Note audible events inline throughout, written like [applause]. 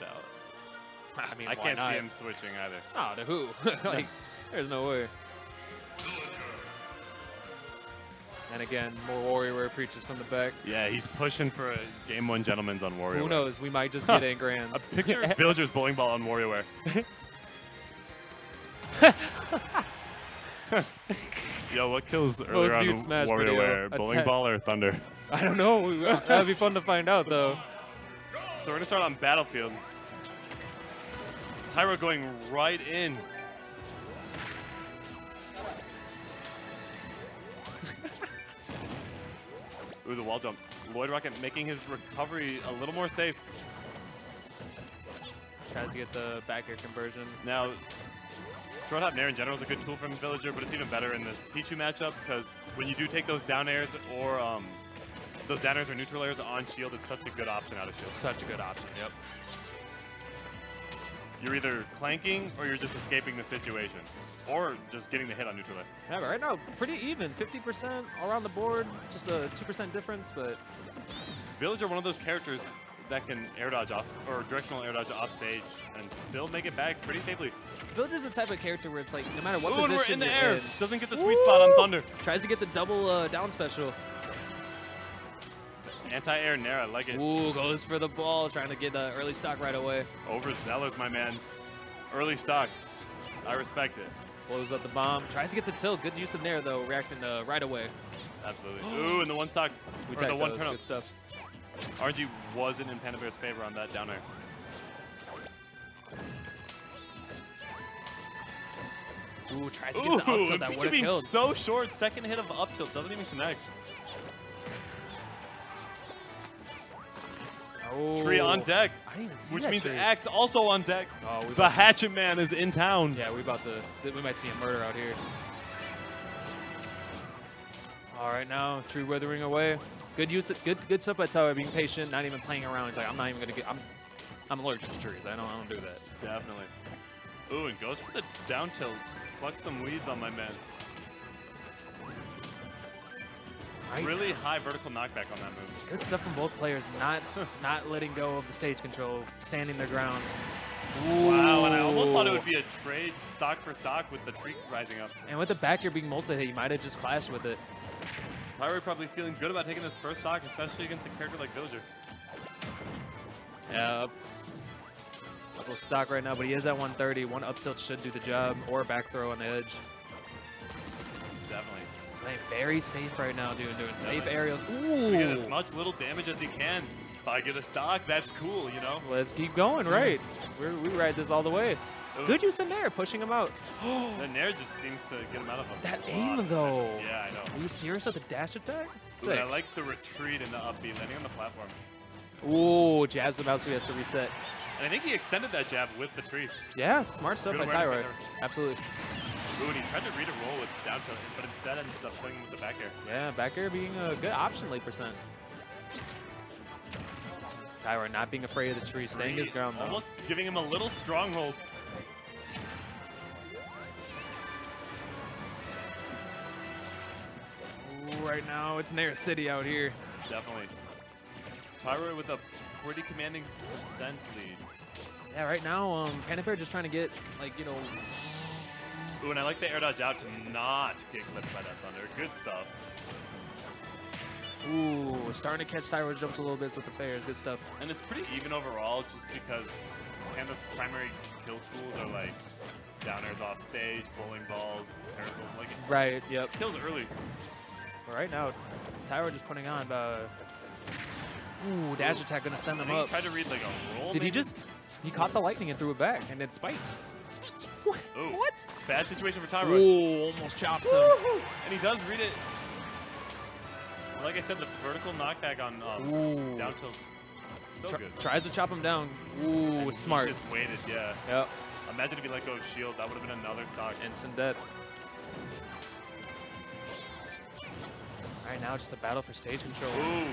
no doubt. [laughs] I mean, I can't not? see him switching either. [laughs] Oh, to who? [laughs] like, there's no way. And again, more WarioWare preaches from the back. Yeah, he's pushing for a game one gentleman's on Wario. Who knows? We might just get in grands. A picture of Villager's bowling ball on WarioWare. Yo, what kills earlier on viewed Smash video, WarioWare? Bowling ball or thunder? I don't know. That'd be fun to find out, though. So we're gonna start on Battlefield. Tyro going right in. [laughs] Ooh, the wall jump. Lloyd Rocket making his recovery a little more safe. Tries to get the back air conversion. Now, short hop nair in general is a good tool from Villager, but it's even better in this Pichu matchup because when you do take those down airs or um, those down airs or neutral airs on shield, it's such a good option out of shield. Such a good option, yep. You're either clanking or you're just escaping the situation. Or just getting the hit on neutral air. Yeah, but right now, pretty even. 50% around the board, just a 2% difference, but Villager, one of those characters that can air dodge off, or directional air dodge off stage, and still make it back pretty safely. Villager's the type of character where it's like, no matter what Ooh, and we're position in the you're air. in, Doesn't get the sweet spot on Thunder. tries to get the double uh, down special. Anti-air nair, I like it. Ooh, goes for the ball, trying to get the early stock right away. Overzealous, my man. Early stocks. I respect it. Blows up the bomb, tries to get the tilt. Good use of Nair, though, reacting uh, right away. Absolutely. Ooh, and the one stock, [gasps] We or the one turn up. Good stuff. RG wasn't in Panda Bair's favor on that down air. Ooh, tries to get the up tilt that [laughs] would have being killed. so short, second hit of up tilt, doesn't even connect. Tree on Oh, deck, I didn't even see which means tree. Axe also on deck. Oh, The Hatchet Man is in town. Yeah, we about to. We might see a murder out here. All right, now tree withering away. Good use. Of, good good stuff by Tower, being patient, not even playing around. He's like, I'm not even gonna get. I'm I'm allergic to trees. I don't I don't do that. Definitely. Ooh, and goes for the down tilt. Pluck some weeds on my man. Right. Really high vertical knockback on that move. Good stuff from both players. Not not letting go of the stage control, standing their ground. Wow, and I almost thought it would be a trade stock for stock with the tree rising up. And with the back air being multi-hit, you might have just clashed with it. Tyroy probably feeling good about taking this first stock, especially against a character like Villager. Yeah. Double stock right now, but he is at 130. One up tilt should do the job, or back throw on the edge. Playing very safe right now, dude. Doing safe aerials. We get as much little damage as he can. If I get a stock, that's cool, you know? Let's keep going, right? We're, we ride this all the way. Ooh. Good use in there, pushing him out. [gasps] The Nair just seems to get him out of a That aim, of though. Yeah, I know. Are you serious with the dash attack? Ooh. I like the retreat and the upbeat landing on the platform. Ooh, jabs him out so he has to reset. And I think he extended that jab with the tree. Yeah, smart stuff Good by awareness by Tyroy. Tyroy. Absolutely. Ooh, and he tried to read a roll with down tilt, but instead ends up playing with the back air. Yeah, back air being a good option late percent. Tyroy not being afraid of the tree, staying his ground though. Almost giving him a little stronghold. Ooh, right now, it's Nair City out here. Definitely. Tyroy with a pretty commanding percent lead. Yeah, right now, um, Panda Bair just trying to get, like, you know, Ooh, and I like the air dodge out to not get clipped by that thunder. Good stuff. ooh, starting to catch Tyroy's jumps a little bit with the fairs. Good stuff. And it's pretty even overall just because Panda's primary kill tools are like downers off stage, bowling balls, parasols. Like Right, yep. kills early. But right now, Tyroy just putting on, uh, ooh, dash attack gonna send him think up. he tried to read like a roll. Did he just, he caught the lightning and threw it back and then spiked. What? Ooh. What? Bad situation for Tyroy. Ooh, almost chops him. And he does read it. Like I said, the vertical knockback on um, Ooh. down tilt. So Tr- good. Tries to chop him down. Ooh, And he smart. just waited, yeah. Yep. Imagine if he let go of shield. That would have been another stock. Instant death. Right now, just a battle for stage control. Ooh,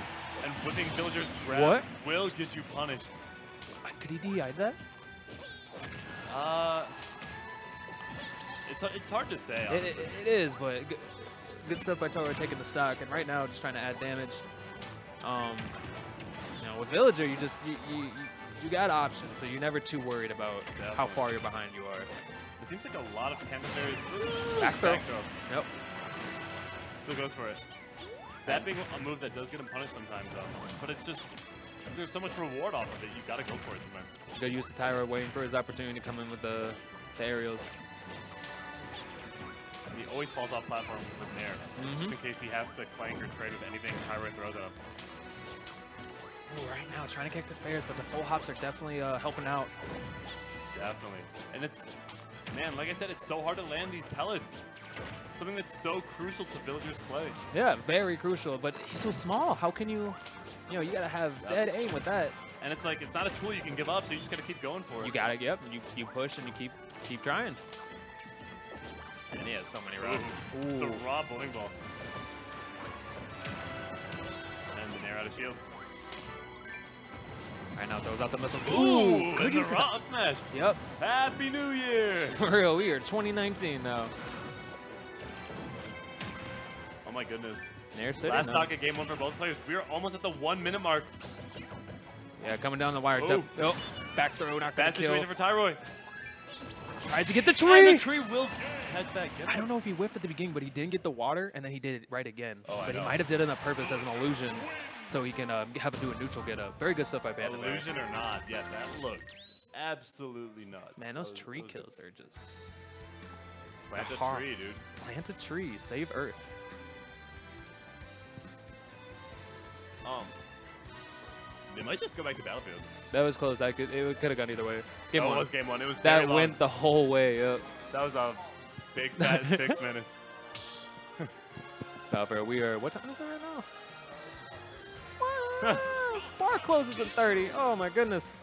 and whipping Villager's grab What? will get you punished. Could he DI that? Uh, it's it's hard to say. It, it, it is, but good, good stuff by Toro taking the stock, and right now just trying to add damage. Um, you know, with Villager, you just you, you, you got options, so you're never too worried about how far you're behind you are. It seems like a lot of Panda Fairies. Back throw. Back throw. Yep. Still goes for it. That being a move that does get him punished sometimes, though. But it's just, there's so much reward off of it. You gotta go for it sometimes. Good use of Tyra waiting for his opportunity to come in with the, the aerials. He always falls off platform with Nair, just Mhm. in case he has to clank or trade with anything Tyroy throws at him. Ooh, right now, trying to kick the fairs, but the full hops are definitely uh, helping out. Definitely. And it's, man, like I said, it's so hard to land these pellets. Something that's so crucial to villagers' play. Yeah, very crucial, but he's so small. How can you, you know, you gotta have Yep. dead aim with that. And it's like, it's not a tool you can give up, so you just gotta keep going for it. You gotta, yep, you, you push and you keep keep trying. And he has so many rounds. Ooh, The Ooh. raw bowling ball. And the Nair out of shield. Right now, throws out the missile. Ooh, good and the use of that. up smash. Yep, Happy New Year! [laughs] for real, we are 2019 now. Oh my goodness. Last stock at game one for both players. We're almost at the one minute mark. Yeah, coming down the wire. Oh, back throw, not Bad kill. situation for Tyroy. Tries to get the And tree. the tree will catch that. I don't know if he whiffed at the beginning, but he didn't get the water, and then he did it right again. Oh, I but he might have did it on purpose as an illusion, so he can uh, have to do a neutral get up. Very good stuff by there. Illusion or not, yeah, that looked absolutely nuts. Man, those tree was kills are just. Plant a hard. tree, dude. plant a tree, save Earth. Um, they might just go back to Battlefield. That was close. I could it could have gone either way. Game oh, one. it was game one. It was that went the whole way. Yep. That was a big [laughs] fat six minutes. Now we are what time is it right now? Bar closes at 30. Oh my goodness.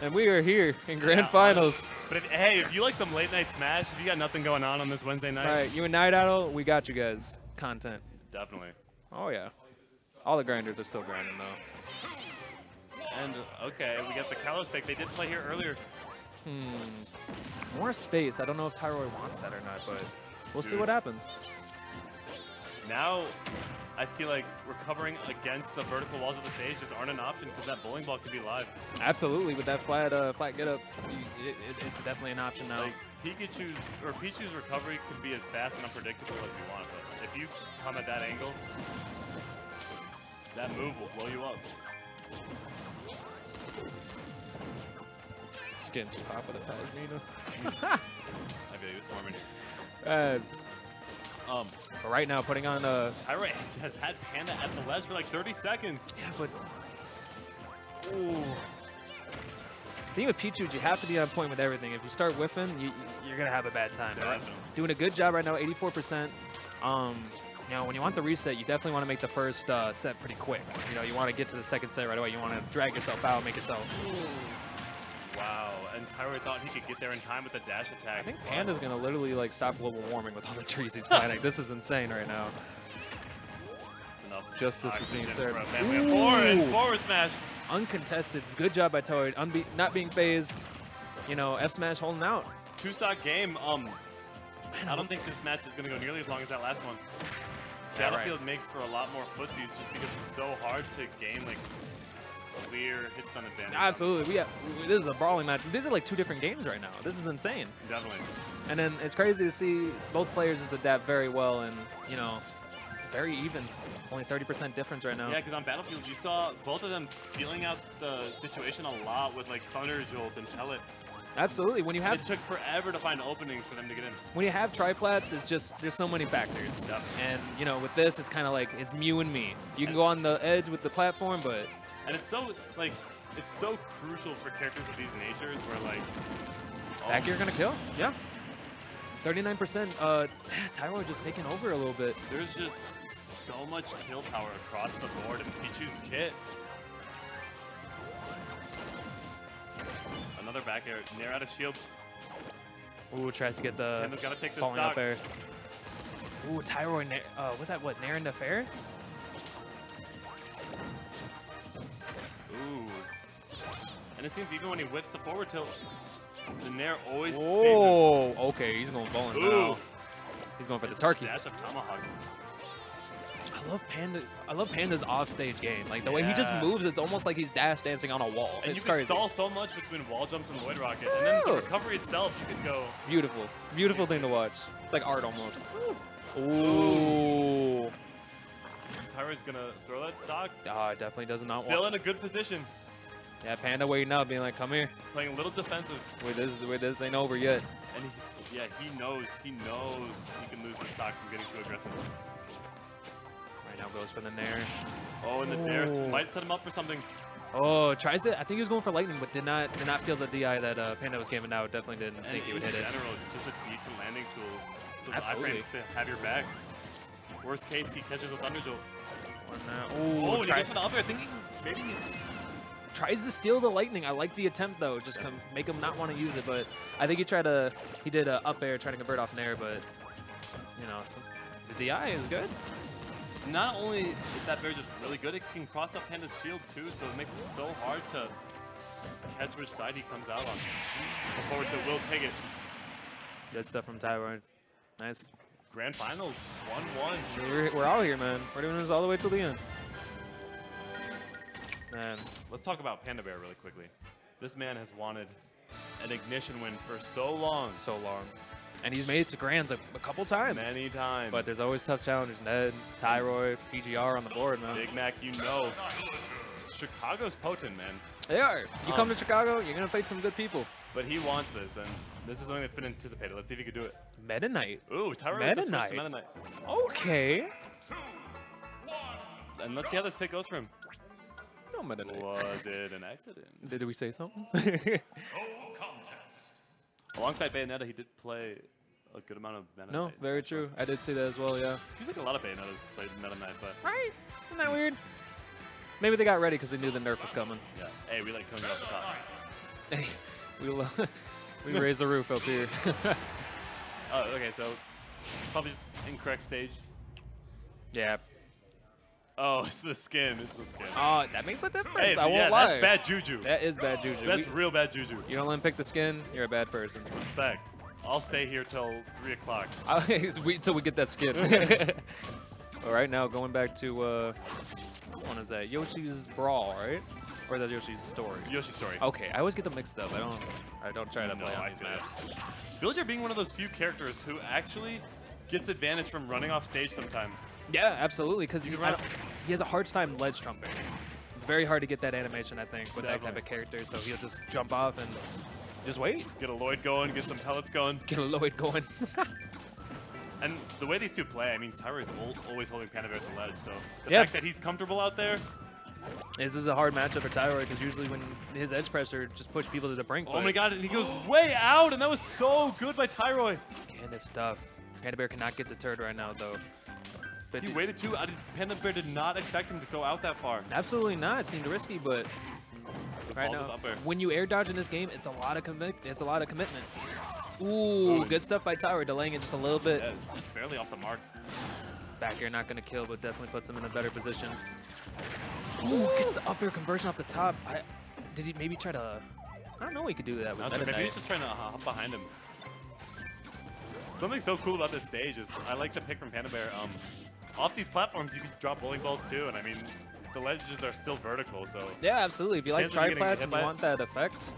And we are here in grand Yeah, finals. But if, hey, if you like some late night Smash, if you got nothing going on on this Wednesday night, All right, you and Night Idol, we got you guys. Content. definitely. Oh yeah. All the grinders are still grinding though. And okay, we got the Kalos pick. They did play here earlier. Hmm. More space. I don't know if Tyroy wants that or not, but we'll see what happens. Now, I feel like recovering against the vertical walls of the stage just aren't an option because that bowling ball could be live. Absolutely, with that flat uh, flat get up, you- it, it, it's definitely an option now. Like Pikachu's or Pichu's recovery could be as fast and unpredictable as you want, but if you come at that angle, that move will blow you up. Just getting too hot for the pad, Nina. [laughs] I feel like it's warming. Uh, Um, but right now, putting on a... Tyra has had Panda at the ledge for like 30 seconds. yeah, but ooh. The thing with Pichu you have to be on point with everything. If you start whiffing, you, you're gonna have a bad time. Definitely. Doing a good job right now, 84%. Um, you know, when you want the reset, you definitely want to make the first uh, set pretty quick. You know, you want to get to the second set right away. You want to drag yourself out, make yourself. Wow, and Tyra thought he could get there in time with the dash attack. I think Panda's gonna literally like stop global warming with all the trees he's planting. this is insane right now. It's enough Just as oxygen the scene for said. a family of four and Ooh. forward smash. Uncontested, good job by Toad. Unbe not being phased. You know, F smash holding out. Two stock game. Um, I don't think this match is going to go nearly as long as that last one. Yeah, right. Battlefield makes for a lot more footsies just because it's so hard to gain like clear hit stun advantage. Absolutely, we have, this is a brawling match. These are like two different games right now. This is insane. Definitely. And then it's crazy to see both players just adapt very well, and you know, it's very even. Only 30% difference right now. Yeah, because on Battlefield you saw both of them feeling out the situation a lot with like Thunder Jolt and Pellet. Absolutely. When you And have it took forever to find openings for them to get in. when you have triplats, it's just there's so many factors. Yep. And you know, with this, it's kind of like it's Mew and me. You can go on the edge with the platform, but And it's so like it's so crucial for characters of these natures where like oh, back here gonna kill. Yeah. 39%. Uh, [clears throat] man, Tyro just taking over a little bit. there's just so much kill power across the board in Pichu's kit. Another back air, near out of shield. Ooh, tries to get the Panda's gotta take falling stock. up air. Ooh, Tyro, Na- uh, was that what, Naren Fair? Ooh. And it seems even when he whips the forward tilt, the Nair always Oh, okay, he's going bowling Ooh. now. He's going for the It's turkey. Dash of Tomahawk. Love Panda. I love Panda's offstage game. Like the way he just moves, it's almost like he's dash dancing on a wall. And it's you can crazy. stall so much between wall jumps and Lloyd Rocket. And then the recovery itself, you can go. Beautiful, beautiful thing to watch. It's like art almost. Ooh. Tyra's gonna throw that stock. Ah, it definitely does not Still want. in a good position. Yeah, Panda waiting up, being like, "Come here. Playing a little defensive. Wait, this, wait, this ain't over yet." And he, yeah, he knows, he knows he can lose the stock from getting too aggressive. Now goes for the nair. Oh, and the Nair might set him up for something. Oh, tries it. I think he was going for lightning, but did not did not feel the DI that uh, Panda was giving out. Definitely didn't And think he would in hit it. general, it's just a decent landing tool. Those Absolutely. to have your back. Worst case, he catches a Thunder Jolt. Oh, and he goes for the up air, thinking maybe tries to steal the lightning. I like the attempt though, just come, make him not want to use it. But I think he tried to, he did a up air trying to convert off nair, but you know, some, the DI is good. Not only is that bear just really good, it can cross up Panda's shield too, so it makes it so hard to catch which side he comes out on. Look forward to Will take it. Good stuff from Tyrone. Nice. Grand Finals, 1-1. We're, we're out here, man. We're doing this all the way till the end. Man, Let's talk about Panda Bair really quickly. This man has wanted an ignition win for so long. so long. And he's made it to Grands a, a couple times. Many times. But there's always tough challengers. Ned, Tyroy, PGR on the board, man. Big Mac, you know. Chicago's potent, man. They are. You come Um, to Chicago, you're going to fight some good people. But he wants this, and this is something that's been anticipated. Let's see if he can do it. Meta Knight. Ooh, Tyra Meta Knight. Meta Knight. Okay. And let's see how this pick goes for him. No Meta Knight. Was it an accident? Did we say something? Alongside Bayonetta, he did play a good amount of Meta no, Knights. very true. I did see that as well, yeah. Seems like a lot of Bayonettas played Meta Knight, but Right? Isn't that weird? Maybe they got ready because they knew the nerf was coming. yeah. Hey, we like coming off the top. Hey, [laughs] we'll, [laughs] uh, we raised the roof up here. [laughs] Oh, okay, so probably just incorrect stage. yeah. Oh, [laughs] it's the skin. It's the skin. Oh, that makes a difference. hey, I won't yeah, lie. that's bad juju. That is bad juju. That's We- real bad juju. you don't let him pick the skin, you're a bad person. Respect. I'll stay here till 3 o'clock. [laughs] Until we get that skin. [laughs] All right, now going back to, uh, what one is that? Yoshi's Brawl, right? Or is that Yoshi's Story? Yoshi's story. Okay, I always get them mixed up. I don't, I don't try to No, play on I these maps. Villager being one of those few characters who actually gets advantage from running off stage sometime. Yeah, absolutely, because he, can I don't- he has a hard time ledge trumping. It's very hard to get that animation, I think, with that type of character. So he'll just jump off and just wait, Get a Lloyd going, get some pellets going. [laughs] get a Lloyd going. [laughs] And the way these two play, I mean, Tyra is always holding Panda Bair at the ledge, so the Yeah. fact that he's comfortable out there, this is a hard matchup for Tyroy because usually when his edge presser just push people to the brink. oh my god, and he goes way out, and that was so good by Tyroy. And it's tough. Panda Bair cannot get deterred right now, though. But He waited too. I did, Panda Bair did not expect him to go out that far. Absolutely not. It seemed risky, but right now, when you air dodge in this game, it's a lot of commit. It's a lot of commitment. Ooh, Oh, good stuff by Tower, delaying it just a little bit. Yeah, just barely off the mark. Back air not going to kill, but definitely puts him in a better position. Ooh, gets the up air conversion off the top. I, did he maybe try to? I don't know. He could do that with sure, maybe he's just trying to hop behind him. Something so cool about this stage is I like the pick from Panda Bair. Um, off these platforms, you can drop bowling balls too, and I mean, the ledges are still vertical, so Yeah, absolutely. If you like Chance of you triplats and you want that effect,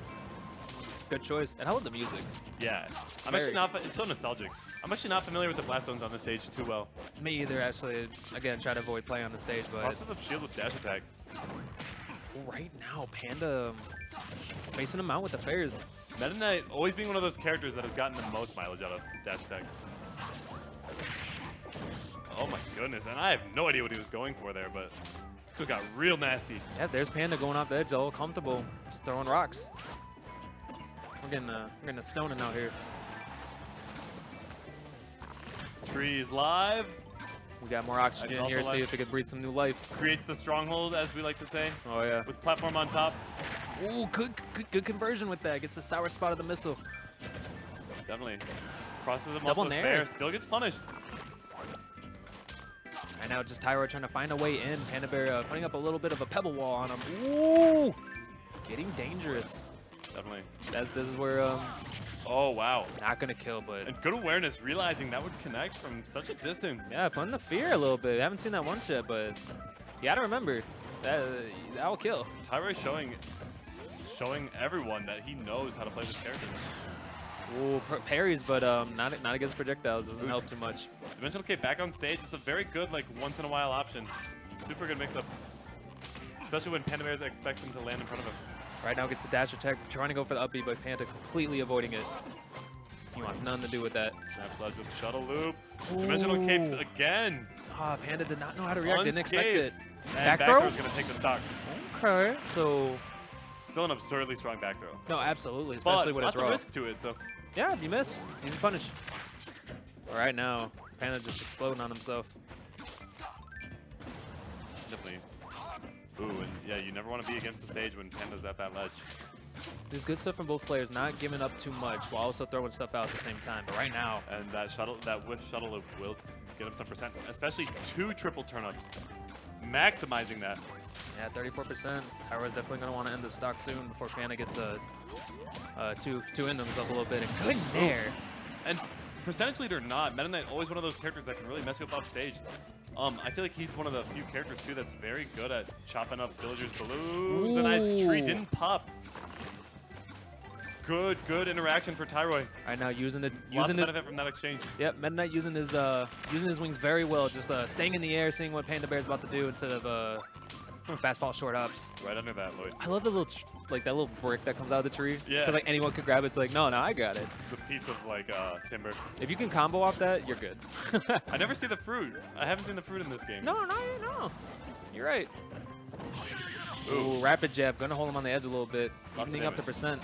good choice. And how love the music. yeah. I'm Very. actually not. It's so nostalgic. I'm actually not familiar with the blast zones on the stage too well. Me either, actually. Again, try to avoid playing on the stage, but Process of shield with dash attack. right now, Panda um, is facing him out with the fairs. Meta Knight always being one of those characters that has gotten the most mileage out of dash attack. Goodness, and I have no idea what he was going for there, but it got real nasty. Yeah, there's Panda going off the edge, all comfortable, just throwing rocks. We're getting uh, we're getting a stoning out here. Trees live We got more oxygen here. See if it could breathe some new life. creates the stronghold, as we like to say, Oh yeah. with platform on top. Ooh, good, good, good conversion with that. Gets the sour spot of the missile. Definitely. Crosses him Double off with nair. Bear, still gets punished. Right now, just Tyro trying to find a way in. Panda Bair uh, putting up a little bit of a pebble wall on him. Ooh, getting dangerous. Definitely. That's, this is where um, Oh, wow. not gonna kill, but And good awareness, realizing that would connect from such a distance. yeah, putting the fear a little bit. I haven't seen that once yet, but you gotta remember that that will kill. Tyroy showing showing everyone that he knows how to play this character. Ooh, parries, but um, not not against projectiles. Doesn't Ooh. help too much. Dimensional Cape back on stage, it's a very good, like, once in a while option. Super good mix-up. Especially when Panda Bairs expects him to land in front of him. Right now gets the dash attack, trying to go for the up but Panda completely avoiding it. He wants nothing to do with that. Snap Sledge with Shuttle Loop. Dimensional Capes again. Ah, Panda did not know how to react. Didn't expect it. And Back back throw? throw's gonna take the stock. Okay, so Still an absurdly strong back throw. no, absolutely, But especially when lots it's of raw. risk to it, so Yeah, if you miss. Easy punish. All right now, Panda just exploding on himself. definitely. Ooh, and yeah, you never want to be against the stage when Panda's at that ledge. There's good stuff from both players, not giving up too much while also throwing stuff out at the same time. But right now, And that shuttle, that whiff shuttle loop will get him some percent, especially two triple turnips. Maximizing that. Yeah, 34%. Tyro's definitely going to want to end the stock soon before Panda gets uh, uh, two, two in himself a little bit. And good nair. And percentage lead or not, Meta Knight always one of those characters that can really mess you up off stage. Um, I feel like he's one of the few characters too that's very good at chopping up villagers' balloons, and that tree didn't pop. Good, good interaction for Tyroy. Right now, using the Lots using of his benefit from that exchange. Yep, Meta Knight using his uh using his wings very well, just uh, staying in the air, seeing what Panda Bair's about to do instead of uh fast fall short ups. Right under that, Lloyd. I love the little like that little brick that comes out of the tree. Yeah. Because like anyone could grab it. It's like no, no, I got it. The piece of like uh, timber. If you can combo off that, you're good. I never see the fruit. I haven't seen the fruit in this game. no, no, no. You're right. Ooh. Ooh, rapid jab, gonna hold him on the edge a little bit, evening up the percent.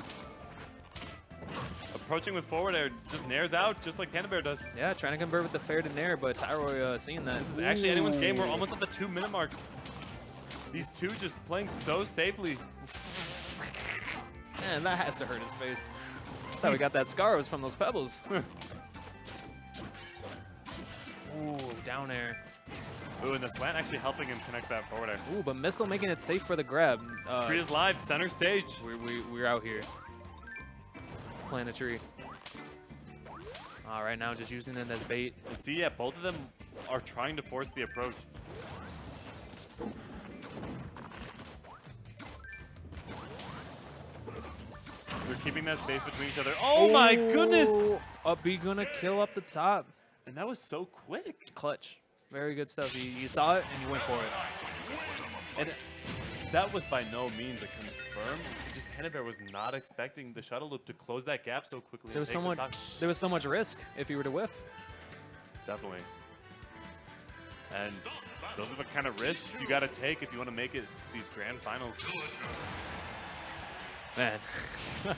Approaching with forward air, just nairs out, just like Panda Bair does. Yeah, trying to convert with the fair to nair, but Tyroy uh, seeing that. This is actually anyone's game. We're almost at the two minute mark. These two just playing so safely. Man, that has to hurt his face. That's how we got that scar it was from those pebbles. [laughs] Ooh, down air. Ooh, and the slant actually helping him connect that forward air. Ooh, but missile making it safe for the grab. Uh, Tree is live, center stage. we, we, we're out here. Playing a tree. All right, now just using it as bait. And see, yeah, both of them are trying to force the approach. They're keeping that space between each other. Oh my goodness! Ooh, Up B gonna kill up the top. And that was so quick. Clutch. Very good stuff. You, you saw it and you went for it. And that was by no means a confirm. Just Panda Bair was not expecting the shuttle loop to close that gap so quickly. There was so much. There was so much risk if you were to whiff. Definitely. And those are the kind of risks you got to take if you want to make it to these grand finals. Man, [laughs]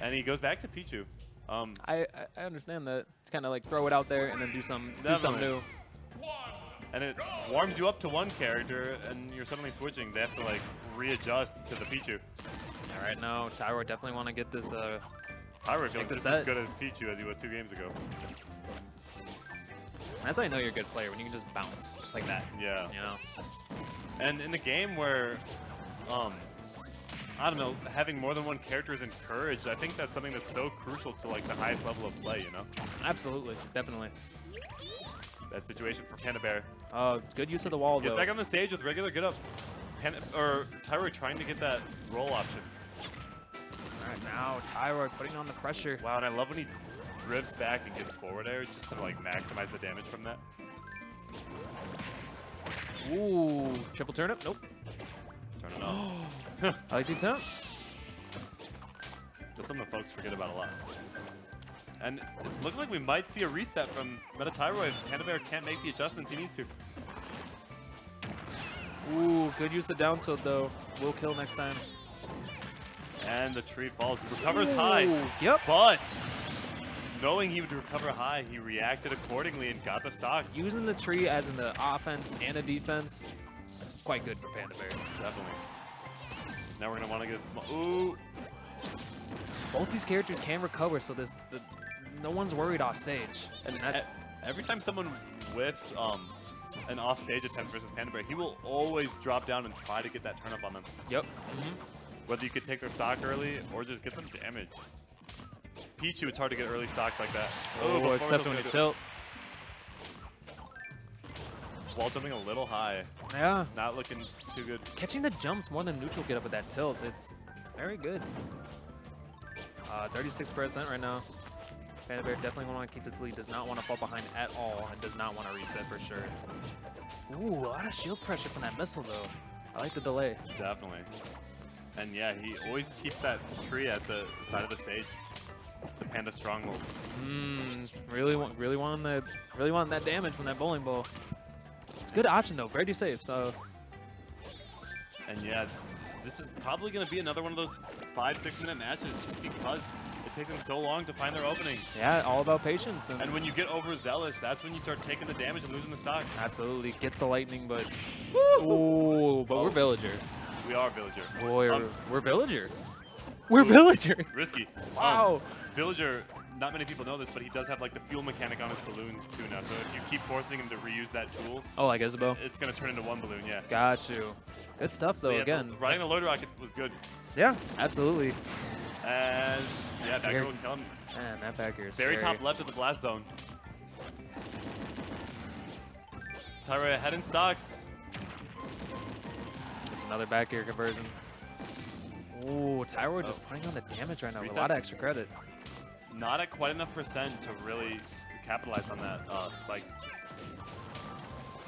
And he goes back to Pichu. Um, I, I I understand that. Kind of like throw it out there and then do some do something new. and it warms you up to one character, and you're suddenly switching. They have to like readjust to the Pichu. All right, now Tyro definitely want to get this. Uh, Pyro feeling the just as good as Pichu as he was two games ago. that's how you know you're a good player when you can just bounce just like that. Yeah. You know. And in the game where, um, I don't know, having more than one character is encouraged, I think that's something that's so crucial to like the highest level of play, you know? Absolutely, definitely. That situation for Panda Bair. Uh, good use of the wall Get though. back on the stage with regular get up. Or Tyro trying to get that roll option. All right, now Tyro putting on the pressure. Wow, and I love when he drifts back and gets forward air just to like maximize the damage from that. Ooh, triple turnip. Nope. Turn it off. [gasps] [gasps] [laughs] I like the attempt. That's something folks forget about a lot. And it's looking like we might see a reset from Metatyroid. Panda Bair can't make the adjustments he needs to. Ooh, good use of down tilt though. Will kill next time. And the tree falls. He recovers high. Yep. But knowing he would recover high, he reacted accordingly and got the stock. Using the tree as an offense and a defense, quite good for Panda Bair. Definitely. Now we're gonna want to get a small. Ooh. Both these characters can recover, so this the, no one's worried off stage. And that's Every time someone whiffs um, an off-stage attempt versus Panda Bair, he will always drop down and try to get that turn up on them. yep. Mm-hmm. whether you could take their stock early or just get some damage. Pichu, it's hard to get early stocks like that. Oh, except when you tilt. Wall jumping a little high. Yeah. Not looking too good. Catching the jumps more than neutral get up with that tilt. It's very good. Uh, 36% right now. Panda Bair definitely want to keep this lead. Does not want to fall behind at all, and does not want to reset for sure. Ooh, a lot of shield pressure from that missile though. I like the delay. Definitely. And yeah, he always keeps that tree at the side of the stage. The Panda Stronghold. Mmm, really want, really wanting that, really wanting that damage from that bowling ball. Good option though, very safe. So And yeah, this is probably going to be another one of those five, six minute matches just because it takes them so long to find their openings. yeah, all about patience and, And when you get overzealous, that's when you start taking the damage and losing the stocks. absolutely gets the lightning, but ooh, but we're villager. We are Villager. Boy, Um, we're, we're villager. We're villager. risky. Wow. Um, Villager, not many people know this, but he does have like the fuel mechanic on his balloons too now. So if you keep forcing him to reuse that tool, Oh, like Isabelle. it's going to turn into one balloon, yeah. Got you. Good stuff So though. yeah, again. riding a loader rocket was good. Yeah, absolutely. And yeah, back Here- row kill him. Man, that back here is Very scary. top left of the blast zone. Tyra ahead in stocks. It's another back air conversion. Ooh, Tyro just Oh. putting on the damage right now. with A lot of extra credit. Not at quite enough percent to really capitalize on that uh, spike.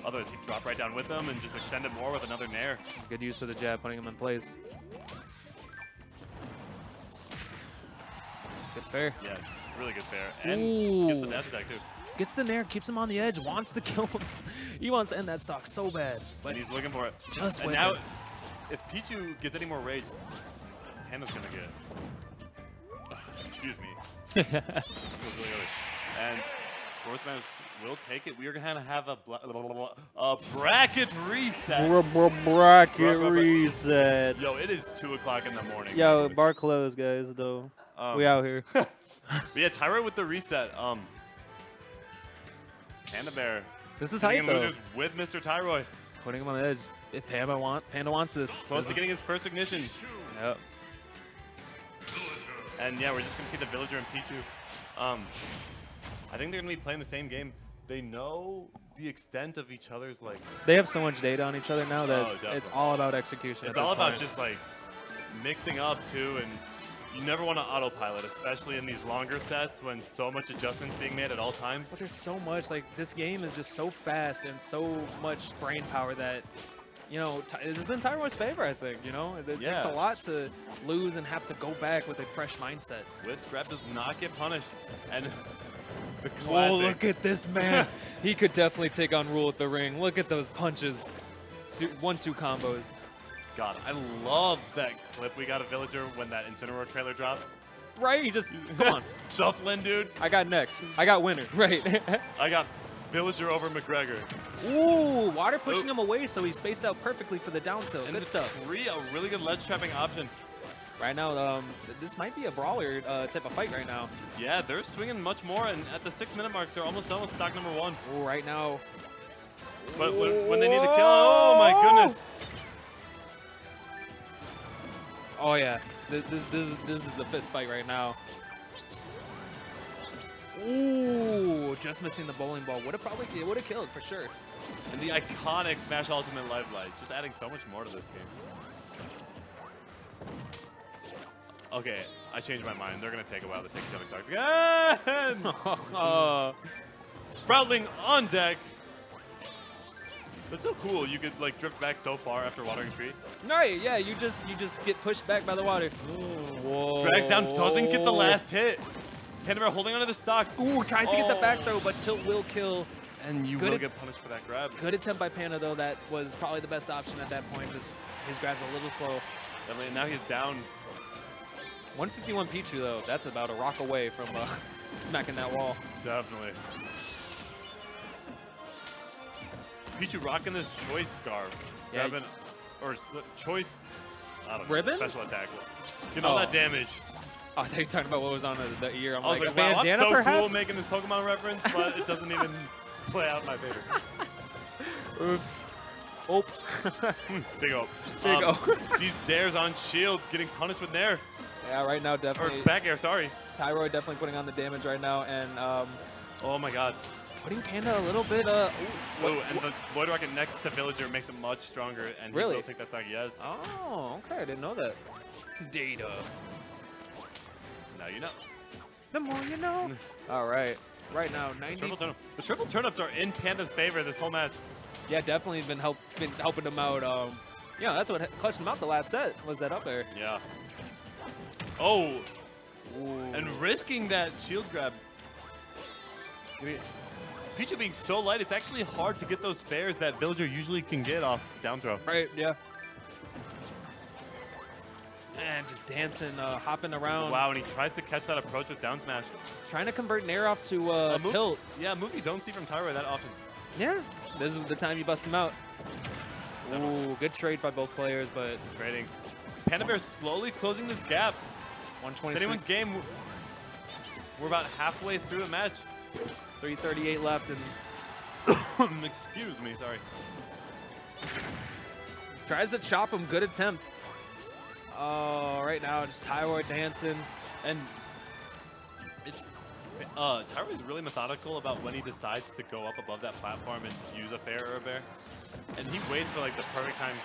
Otherwise, he'd drop right down with them and just extend it more with another Nair. Good use of the jab, putting him in place. Good fair. Yeah, really good fair. And gets the Ooh. dash attack too. Gets the nair, keeps him on the edge, wants to [laughs] kill him. he wants to end that stock so bad. But And he's looking for it. Just and now, it. if Pichu gets any more rage, Hannah's gonna get. [laughs] Excuse me. Feels. And Force Smash will take it. We are gonna have a, bla- blah, blah, blah, a bracket reset. Bracket Bra- bra- bra- reset. Yo, it is two o'clock in the morning. Yo, bar closed, guys. Though Um, we out here. [laughs] But yeah, Tyra with the reset. Um, Panda Bair. this is sitting hype in though. with Mr. Tyroy. Putting him on the edge. If Panda want, Panda wants this. Close this to getting his first ignition. Yep. And yeah, we're just gonna see the villager and Pichu. Um, I think they're gonna be playing the same game. They know the extent of each other's like. They have so much data on each other now that Oh, it's, it's all about execution. It's all about point. just like mixing up too, and you never want to autopilot, especially in these longer sets when so much adjustments being made at all times. But there's so much like this game is just so fast and so much brain power that you know it's in Tyro's favor. I think you know it, it takes a lot to lose and have to go back with a fresh mindset. Whip grab does not get punished, and [laughs] the oh, classic. Oh, look at this man! [laughs] he could definitely take on Rule at the ring. Look at those punches, one-two combos. God, I love that clip we got of Villager when that Incineroar trailer dropped. Right? He just come [laughs] on. Shuffling, dude. I got next. I got winner. Right. I got Villager over McGregor. Ooh, water pushing Oh. him away, so he spaced out perfectly for the down tilt. And Good stuff. tree, a really good ledge trapping option. Right now, um, this might be a brawler uh, type of fight right now. Yeah, they're swinging much more, and at the six minute mark, they're almost done with stock number one. Ooh, right now, But when, when they need to kill, oh my goodness. Oh yeah, this this this, is- this is a fist fight right now. Ooh, just missing the bowling ball. Would have probably it would have killed for sure. And the iconic Smash Ultimate Live Light, just adding so much more to this game. Okay, I changed my mind. They're gonna take a while to take each other's stocks again. [laughs] uh, Sproutling on deck. But so cool, you could like drift back so far after watering tree. right, yeah, you just you just get pushed back by the water. Whoa. Drags down, doesn't get the last hit. Panda holding onto the stock. Ooh, tries to get the back Oh. throw, but tilt will kill. And you Good will get punished for that grab. Good attempt by Panda though. That was probably the best option at that point. because his grab's a little slow. Definitely, and now he's down 151 Pichu though. That's about a rock away from uh, [laughs] smacking that wall. Definitely. Pichu rocking this choice scarf. Yeah, Grabbing, or choice, I don't know, Ribbon? special attack. Getting all Oh. that damage. [laughs] Oh, I thought you were talking about what was on the, the ear. I'm I was like, like, wow, I'm so cool making this Pokemon reference, but it doesn't even [laughs] play out in my favor. Oops. Oh, [laughs] Big O. Big Um, O. these dares on shield getting punished with nair. yeah, right now Or definitely. back air, sorry. Tyroy definitely putting on the damage right now and um, Oh my god. putting Panda a little bit. Uh, ooh, Oh, and the Lloyd Rocket next to Villager makes it much stronger, and he Really? will take that stock, yes. oh, okay, I didn't know that. Data. Now you know. The more you know. [laughs] All right. Right now, 90. Triple turnip. The triple turnips are in Panda's favor this whole match. Yeah, definitely been help been helping them out. Um, yeah, that's what clutched them out the last set. Was that up there? Yeah. Oh, Ooh. and risking that shield grab. I mean, Pichu being so light, it's actually hard to get those fares that Villager usually can get off down throw. right, yeah. And just dancing, uh, hopping around, Wow, and he tries to catch that approach with down smash. trying to convert Nair off to uh, A tilt. Yeah, a move you don't see from Tyro that often. Yeah, this is the time you bust them out. Ooh, good trade by both players, but Trading. Panda Bair slowly closing this gap. It's anyone's game. We're about halfway through the match. 338 left, and [coughs] Excuse me, sorry. tries to chop him. Good attempt. Oh, right now just Tyroy dancing. And it's uh Tyro is really methodical about when he decides to go up above that platform and use a fair or a bear. And he waits for like the perfect times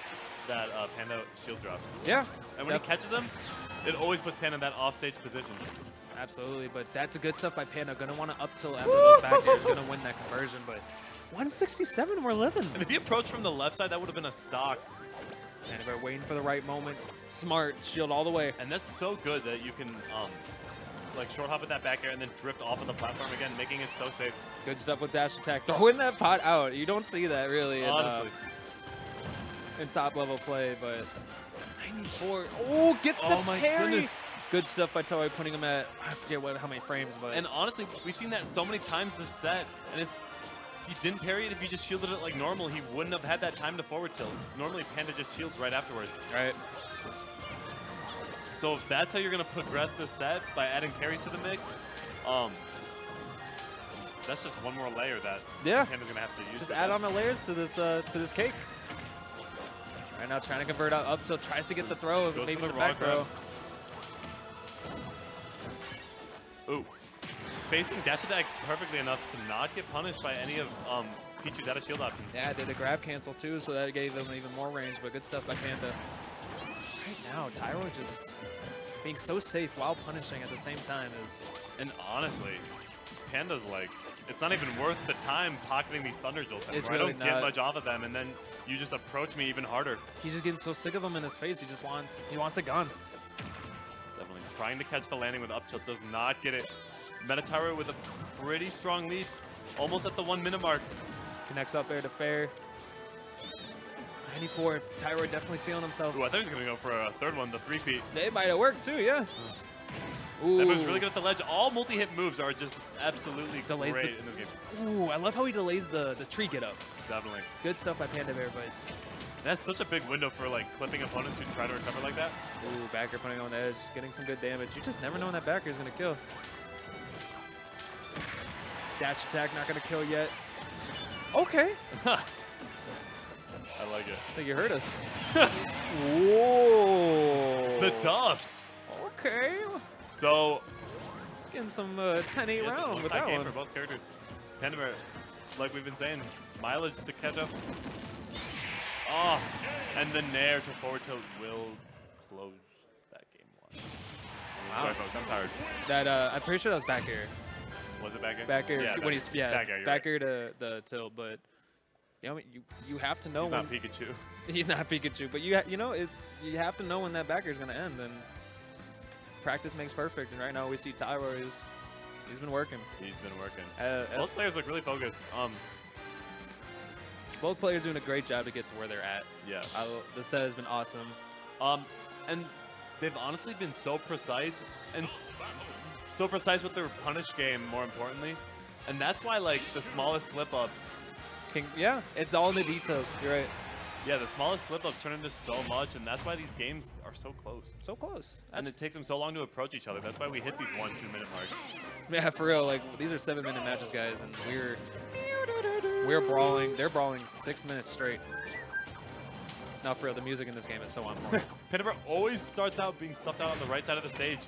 that uh, Panda shield drops. Yeah, And when he catches him, it always puts Panda in that offstage position. Absolutely, but that's a good stuff by Panda. Gonna want to up till after those back airs. Gonna win that conversion, but 167, we're living. And if he approached from the left side, that would have been a stock. Panda Bair waiting for the right moment. Smart, shield all the way. And that's so good that you can um like short hop at that back air and then drift off of the platform again, making it so safe. Good stuff with dash attack. Throwing that pot out. You don't see that really in, uh, in top level play, but 94. Oh, gets the Oh my parry. goodness. Good stuff by Toei putting him at, I forget what how many frames, but And honestly, we've seen that so many times this set. And if he didn't parry it, if he just shielded it like normal, he wouldn't have had that time to forward tilt. 'cause normally Panda just shields right afterwards. right. So if that's how you're gonna progress this set by adding parries to the mix, um, that's just one more layer that Yeah. Panda's gonna have to use. Just to add on the layers to this uh, to this cake. Right now, trying to convert out up tilt, tries to get the throw, Goes maybe the, the back throw. Ooh, spacing dash attack perfectly enough to not get punished by any of um, Pichu's out of shield options. Yeah, did a grab cancel too, so that gave them even more range, but good stuff by Panda. Right now, Tyro just being so safe while punishing at the same time is And honestly, Panda's like, it's not even worth the time pocketing these Thunder Jolts anymore. It's I don't get much off of them, and then you just approach me even harder. he's just getting so sick of them in his face. He just wants he wants a gun. Definitely trying to catch the landing with up tilt does not get it. Metatyro with a pretty strong lead, almost at the one minute mark. Connects up there to Fair. 94. Tyro definitely feeling himself. Ooh, I thought he was gonna go for a third one, the three peat. They might have worked too, yeah. Ooh. That move's really good at the ledge. All multi-hit moves are just absolutely Delays the- great in this game. Ooh, I love how he delays the, the tree get up. Definitely. Good stuff by Panda Bair, but That's such a big window for like clipping opponents who try to recover like that. ooh, backer putting on the edge, getting some good damage. You just never know when that backer is gonna kill. Dash attack not gonna kill yet. [laughs] Okay, I like it. I think you heard us. [laughs] Whoa. The Duffs. Okay, So getting some uh, 10-8 it's round with tie that game one. for both characters. Panda Bair, like we've been saying, mileage is to catch up. Oh, and the Nair to forward tilt will close that game one. Sorry, folks, I'm tired. That uh, I'm pretty sure that was back air. Was it back air? Back air Yeah, when back- he's yeah back air. back right. to the tilt, but you know you you have to know He's when not Pikachu. [laughs] he's not Pikachu, but you you know it you have to know when that backer is gonna end, and practice makes perfect. And right now we see Tyro is he's been working. He's been working. Uh, Both players look really focused. Um, both players doing a great job to get to where they're at. yeah. I, the set has been awesome. Um, and they've honestly been so precise and so precise with their punish game. More importantly, and that's why like the smallest slip ups. Can, yeah, it's all in the details. You're right. Yeah, the smallest slip ups turn into so much, and that's why these games are so close. So close. And it takes them so long to approach each other. That's why we hit these one, two minute marks. Yeah, for real. Like these are seven minute matches, guys, and we're we're brawling. They're brawling six minutes straight. No, for real, the music in this game is so on point. [laughs] Panda always starts out being stuffed out on the right side of the stage.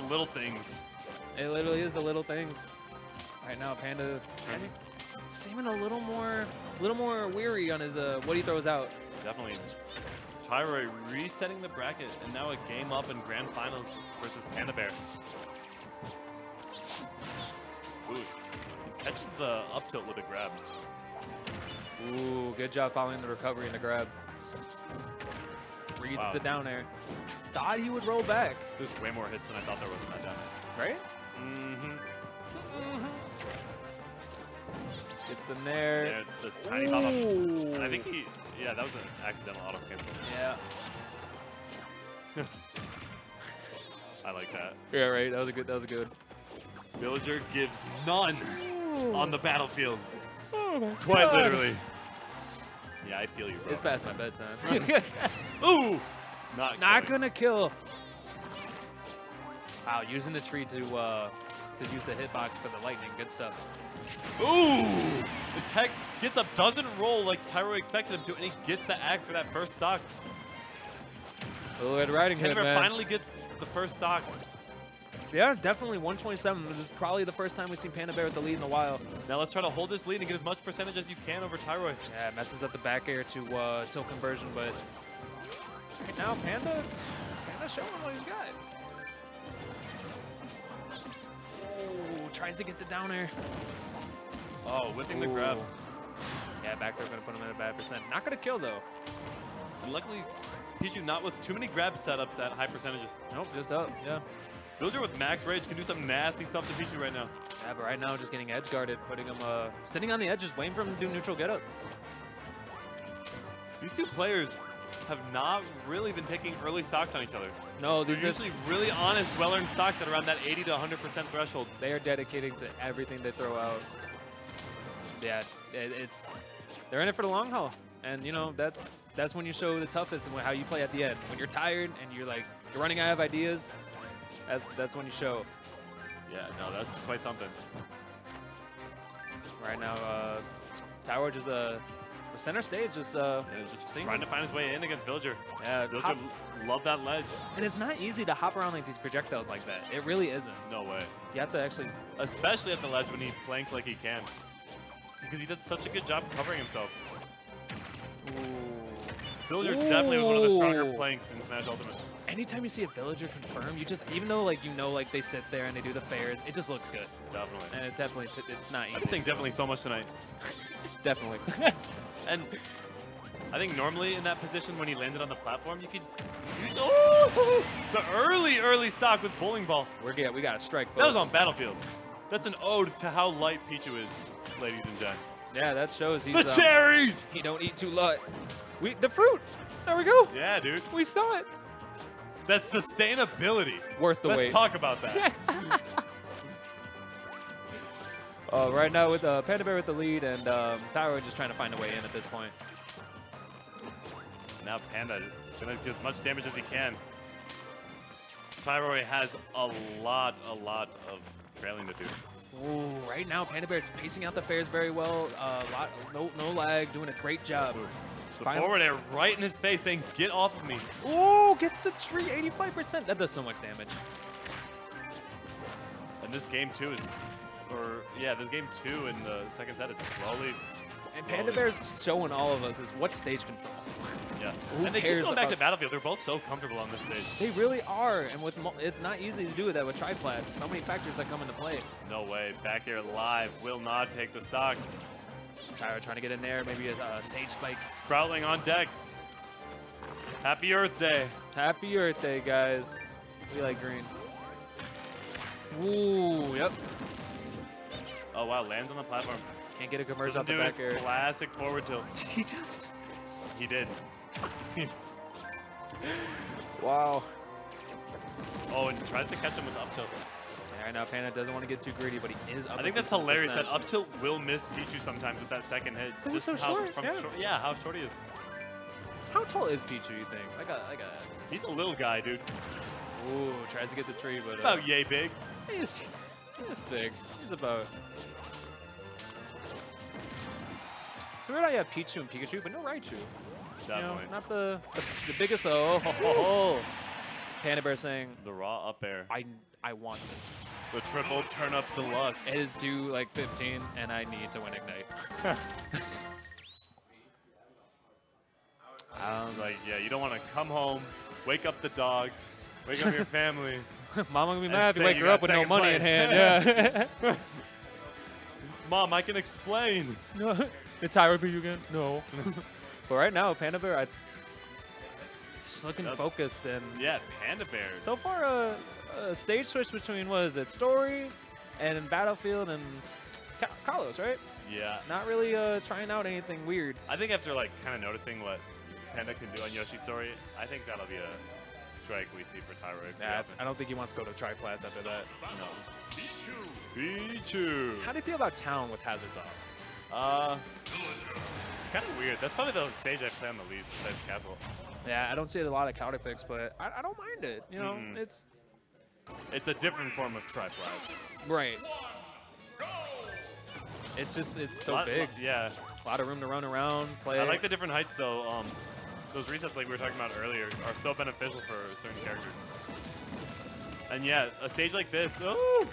The little things. it literally is the little things. Right now, Panda Panda- seeming a little more, a little more weary on his uh, what he throws out. Definitely. Tyroy resetting the bracket, and now a game up in grand finals versus Panda Bair. Ooh, he catches the up tilt with a grab. Ooh, good job following the recovery and the grab. Reads Wow. the down air. Thought he would roll back, There's way more hits than I thought there was in that down. right? Mm-hmm. Gets them there. There, the tiny pop up. Ooh. And I think he, yeah, that was an accidental auto cancel. Yeah. [laughs] I like that. Yeah, right. That was a good. That was a good. Villager gives none on the battlefield. Oh Quite God. literally. Yeah, I feel you, bro. It's past my bedtime. [laughs] Ooh! Not, Not going. gonna kill. Wow, using the tree to uh, to use the hitbox for the lightning. Good stuff. Ooh! The Tex gets up, doesn't roll like Tyro expected him to, and he gets the axe for that first stock. Little Red Riding Hood, Henry man. finally gets the first stock. Yeah, definitely 127. This is probably the first time we've seen Panda Bair with the lead in a while. Now let's try to hold this lead and get as much percentage as you can over Tyroy. Yeah, it messes up the back air to uh, tilt conversion, but right now Panda, Panda showing what he's got. Oh, tries to get the down air. Oh, whipping the grab. Yeah, back there gonna put him at a bad percent. Not gonna kill though. And luckily, Pichu not with too many grab setups at high percentages. Nope, just up. Yeah. Villager with max rage can do some nasty stuff to Pichu right now. Yeah, but right now just getting edge guarded, putting him uh, sitting on the edge, just waiting for him to do neutral get up. These two players have not really been taking early stocks on each other. No, these are usually really honest, well-earned stocks at around that 80 to 100% threshold. they are dedicating to everything they throw out. Yeah, it, it's they're in it for the long haul, and you know that's that's when you show the toughest and how you play at the end. When you're tired and you're like you're running out of ideas, that's that's when you show. Yeah, no, that's quite something. Right now, uh, Tower just uh center stage, just uh Yeah, just Single. trying to find his way in against Villager. yeah, Villager hop- love that ledge. and it's not easy to hop around like these projectiles like that. It really isn't. No way. You have to actually Especially at the ledge when he flanks like he can. Because he does such a good job covering himself. Villager definitely was one of the stronger planks in Smash Ultimate. anytime you see a villager confirm, you just even though like you know like they sit there and they do the fairs, it just looks good. Definitely. And it definitely it's not easy. been saying definitely so much tonight. [laughs] Definitely. [laughs] And I think normally in that position when he landed on the platform, you could use oh, the early, early stock with bowling ball. We're get we got a strike. That was on Battlefield. That's an ode to how light Pichu is, ladies and gents. Yeah, that shows he's The um, cherries! he don't eat too light. We the fruit. There we go. Yeah, dude. We saw it. That's sustainability. Worth the Let's wait. talk about that. [laughs] Uh, right now with uh, Panda Bair with the lead and um, Tyro just trying to find a way in at this point. now Panda is gonna do as much damage as he can. Tyroy has a lot, a lot of trailing to do. Ooh, right now Panda Bair is spacing out the fairs very well. Uh, lot, no, no lag, doing a great job. The Final- forward air right in his face saying, get off of me. Ooh, gets the tree 85%. That does so much damage. And this game too is, or yeah, this game two in the second set is slowly. And Panda slowly- Bear's showing all of us is what stage control. Yeah. Who and they cares keep going back to Battlefield. They're both so comfortable on this stage. They really are, and with it's not easy to do that with triplats. So many factors that come into play. No way. Back air live will not take the stock. Tyro trying to get in there, maybe a uh, stage spike. Sproutling on deck. Happy Earth Day. Happy Earth Day, guys. We like green. Ooh, yep. Oh wow, lands on the platform. Can't get a off do the back air. classic forward tilt. [laughs] he just. He did. [laughs] Wow. oh, and tries to catch him with up tilt. Right now, Panda doesn't want to get too greedy, but he is up. I think that's hilarious that up tilt will miss Pichu sometimes with that second hit. 'Cause he's so how short, from yeah. short, yeah, how short he is. How tall is Pichu? You think? I got, I got. He's a little guy, dude. Ooh, tries to get the tree, but uh, About yay big. he's he's big. He's about. Weird you have Pichu and Pikachu, but no Raichu. You know, not the, the, the biggest. Oh, [laughs] ho, ho, ho. Panda Bair saying, the raw up air. I, I want this. The triple turn up deluxe. It is due like 15, and I need to win Ignite. [laughs] um, Like, yeah, you don't want to come home, wake up the dogs, wake up your [laughs] family. Mama gonna be mad if you wake you her up with no money in hand. Yeah. Mom, I can explain. No. Did Tyroy beat you again? No. but right now, Panda Bair, I just looking Yep. focused and Yeah, Panda Bair. so far a, a stage switch between what is it, story and Battlefield and Ka- Kalos, right? yeah. Not really uh, trying out anything weird. I think after like kind of noticing what Panda can do on Yoshi's story, I think that'll be a strike we see for Tyro. Yeah, I don't think he wants to go to Triplats after that. No. Pichu. How do you feel about Town with Hazards off? Uh, it's kind of weird. That's probably the stage I play on the least besides Castle. Yeah, I don't see a lot of counter picks, but I, I don't mind it. You know, Mm-mm. it's It's a different form of tripod. right. It's just it's so Lot- big. Yeah. A lot of room to run around, play. I like the different heights though. Um, those resets like we were talking about earlier are so beneficial for certain characters. And yeah, a stage like this, oh,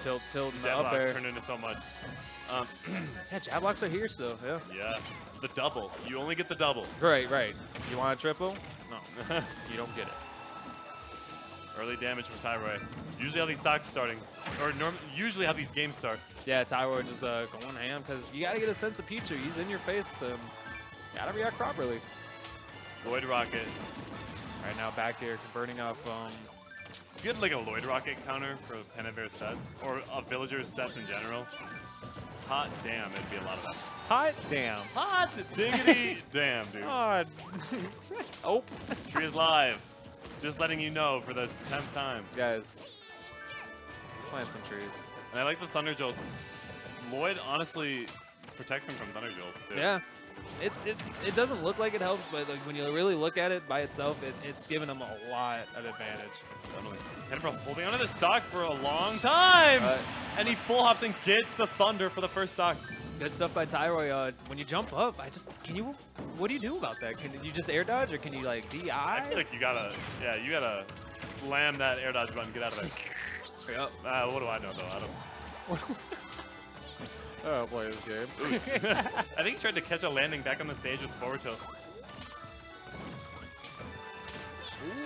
tilt, tilt, and jab up air. turned into so much. Um, [clears throat] Yeah, jab locks are here still. Yeah. yeah, the double. You only get the double. Right, right. You want a triple? No, [laughs] you don't get it. Early damage from Tyroy. Usually how these stocks starting, or usually how these games start. Yeah, Tyro just uh, going ham because you got to get a sense of Pichu. He's in your face. Um, gotta react properly. Lloyd Rocket. Right now, back here, burning off. Um, If you had like a Lloyd Rocket counter for Panda Bair sets, or a Villager's sets in general, hot damn, it'd be a lot of fun. hot damn. Hot diggity [laughs] damn, dude. God. [laughs] oh, Tree is live. Just letting you know for the 10th time. guys, plant some trees. And I like the Thunder Jolts. Lloyd honestly protects him from Thunder Jolts, too. Yeah. It's it, it doesn't look like it helps, but like when you really look at it by itself, it, it's giving them a lot of advantage. Henbro holding onto the stock for a long time. And he full hops and gets the Thunder for the first stock. Good stuff by Tyroy. Uh, when you jump up, I just can you. What do you do about that? Can you just air dodge or can you like DI? I feel like you gotta, yeah, you gotta slam that air dodge button, get out of there. Yep. Uh, what do I know, though? I don't. [laughs] Oh, play this game. [laughs] I think he tried to catch a landing back on the stage with forward tilt.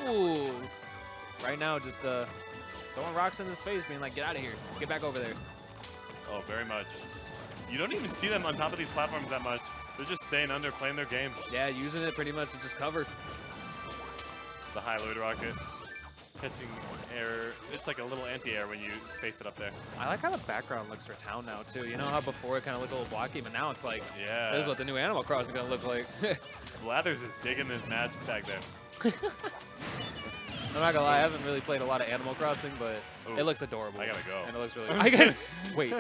Ooh. Right now, just uh, throwing rocks in his face, being like, "Get out of here! Get back over there." Oh, very much. You don't even see them on top of these platforms that much. They're just staying under, playing their game. Yeah, using it pretty much to just cover. The high Lloyd rocket. Catching air. It's like a little anti-air when you space it up there. I like how the background looks for town now too. You know how before it kind of looked a little blocky, but now it's like Yeah. this is what the new Animal Crossing is gonna look like. [laughs] Blathers is digging this match back there. I'm not gonna lie, I haven't really played a lot of Animal Crossing, but Ooh, it looks adorable. I gotta go. And it looks really. [laughs] I gotta, wait,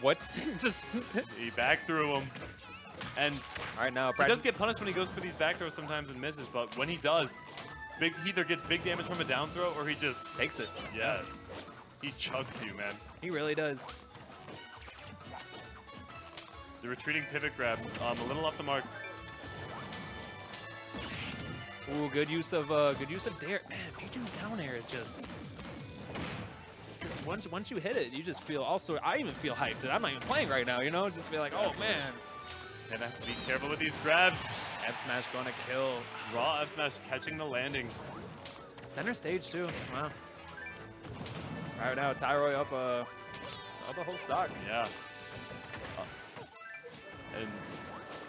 what? [laughs] Just He back through him. And all right now. he does get punished when he goes for these back throws sometimes and misses, but when he does, big he either gets big damage from a down throw or he just, takes it. yeah, he chucks you, man. He really does. The retreating pivot grab, um, a little off the mark. Ooh, good use of uh, good use of dare. Man, Pichu down air is just. Just once once you hit it, you just feel also. I even feel hyped. I'm not even playing right now. You know, just be like, oh man, And has to be careful with these grabs. F smash gonna kill. Raw F smash catching the landing. Center stage too. Wow. Right now, Tyroy up uh, up a whole stock. Yeah. Uh, and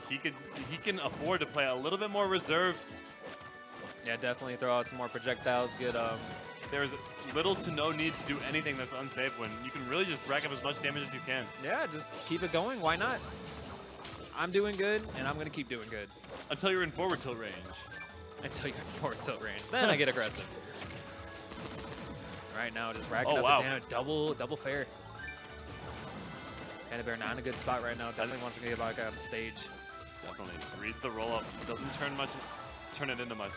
he could he can afford to play a little bit more reserved. Yeah, definitely throw out some more projectiles. Get um, There's little to no need to do anything that's unsafe when you can really just rack up as much damage as you can. yeah, just keep it going. Why not? I'm doing good, and I'm gonna keep doing good Until you're in forward tilt range. until you're in forward tilt range. Then I get aggressive. Right now, just racking Oh, up wow. the damage. Double, double fair. Panda Bear not in a good spot right now. Definitely wants to get back out on stage. Definitely. Reads the roll up. Doesn't turn much turn it into much.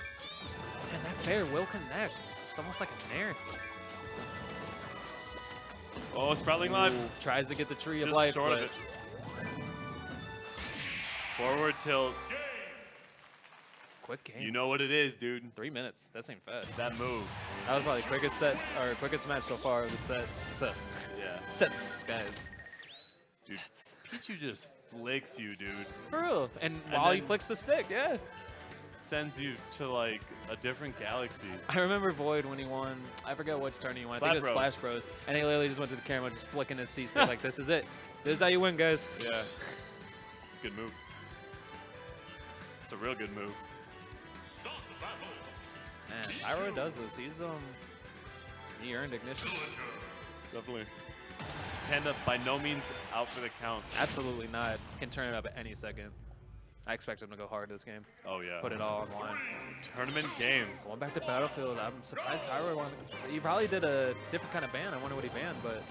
And that fair will connect. It's almost like a nair. Oh, Sprouting Live. Tries to get the tree of life, but of it. Forward tilt. Quick game. You know what it is, dude. Three minutes. That ain't fast. That move. That was probably the quickest sets or quickest match so far of the sets. [laughs] Yeah. Sets, guys. Dude, Pichu just flicks you, dude. For real. And, And while he flicks the stick, yeah. Sends you to like a different galaxy. I remember Void when he won. I forget which tourney he won. I think it was Splat Splash Bros. And he literally just went to the camera, just flicking his C stick [laughs] like, "This is it. This is how you win, guys." Yeah. It's a good move. It's a real good move. Man, Tyro does this. He's um, he earned ignition. Definitely. Panda by no means out for the count. Absolutely not. Can turn it up at any second. I expect him to go hard this game. Oh yeah. Put it all on line. Tournament game. Going back to Battlefield, I'm surprised Tyro won. He probably did a different kind of ban. I wonder what he banned, but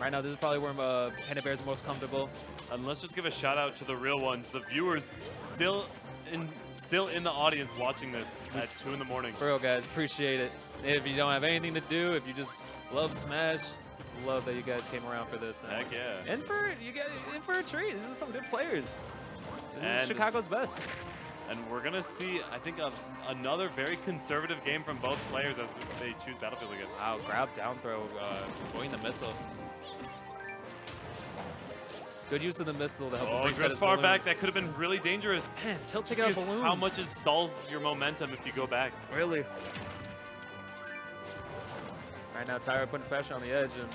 right now this is probably where uh, Panda Bair's most comfortable. And let's just give a shout out to the real ones, the viewers still in still in the audience watching this at two in the morning. For real, guys, appreciate it. If you don't have anything to do, if you just love Smash, love that you guys came around for this. Heck yeah. And for you guys, in for a treat. This is some good players. This And- is Chicago's best. And we're gonna see, I think, a, another very conservative game from both players as they choose Battlefield against. Wow, grab down throw, uh, the missile. Good use of the missile to help Oh, reset his far back. That could have been really dangerous. Man, tilt Just taking out balloons. how much it stalls your momentum if you go back. Really? Right now, Tyroy putting pressure on the edge, and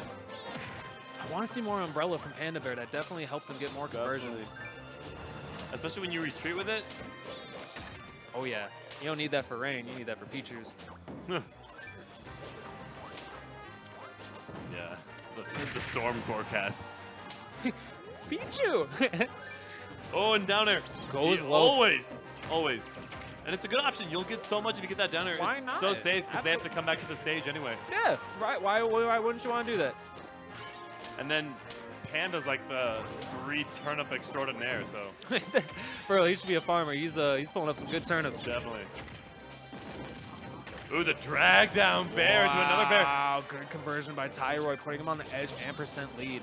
I want to see more Umbrella from Panda Bair. That definitely helped him get more conversions. Especially when you retreat with it. Oh yeah, you don't need that for Rain. You need that for Pichu's. Yeah, the, the storm forecasts. [laughs] Pichu! Oh, and down air. Goes low. Always, always. And it's a good option. You'll get so much if you get that down air. Why it's not? so safe because they have to come back to the stage anyway. yeah, right. Why, why wouldn't you want to do that? And then Panda's like the three turnip extraordinaire, so [laughs] real, he should be a farmer. He's uh, he's pulling up some good turnips. definitely. Ooh, the drag down bear into another bear. Wow, good conversion by Tyroy, putting him on the edge and percent lead.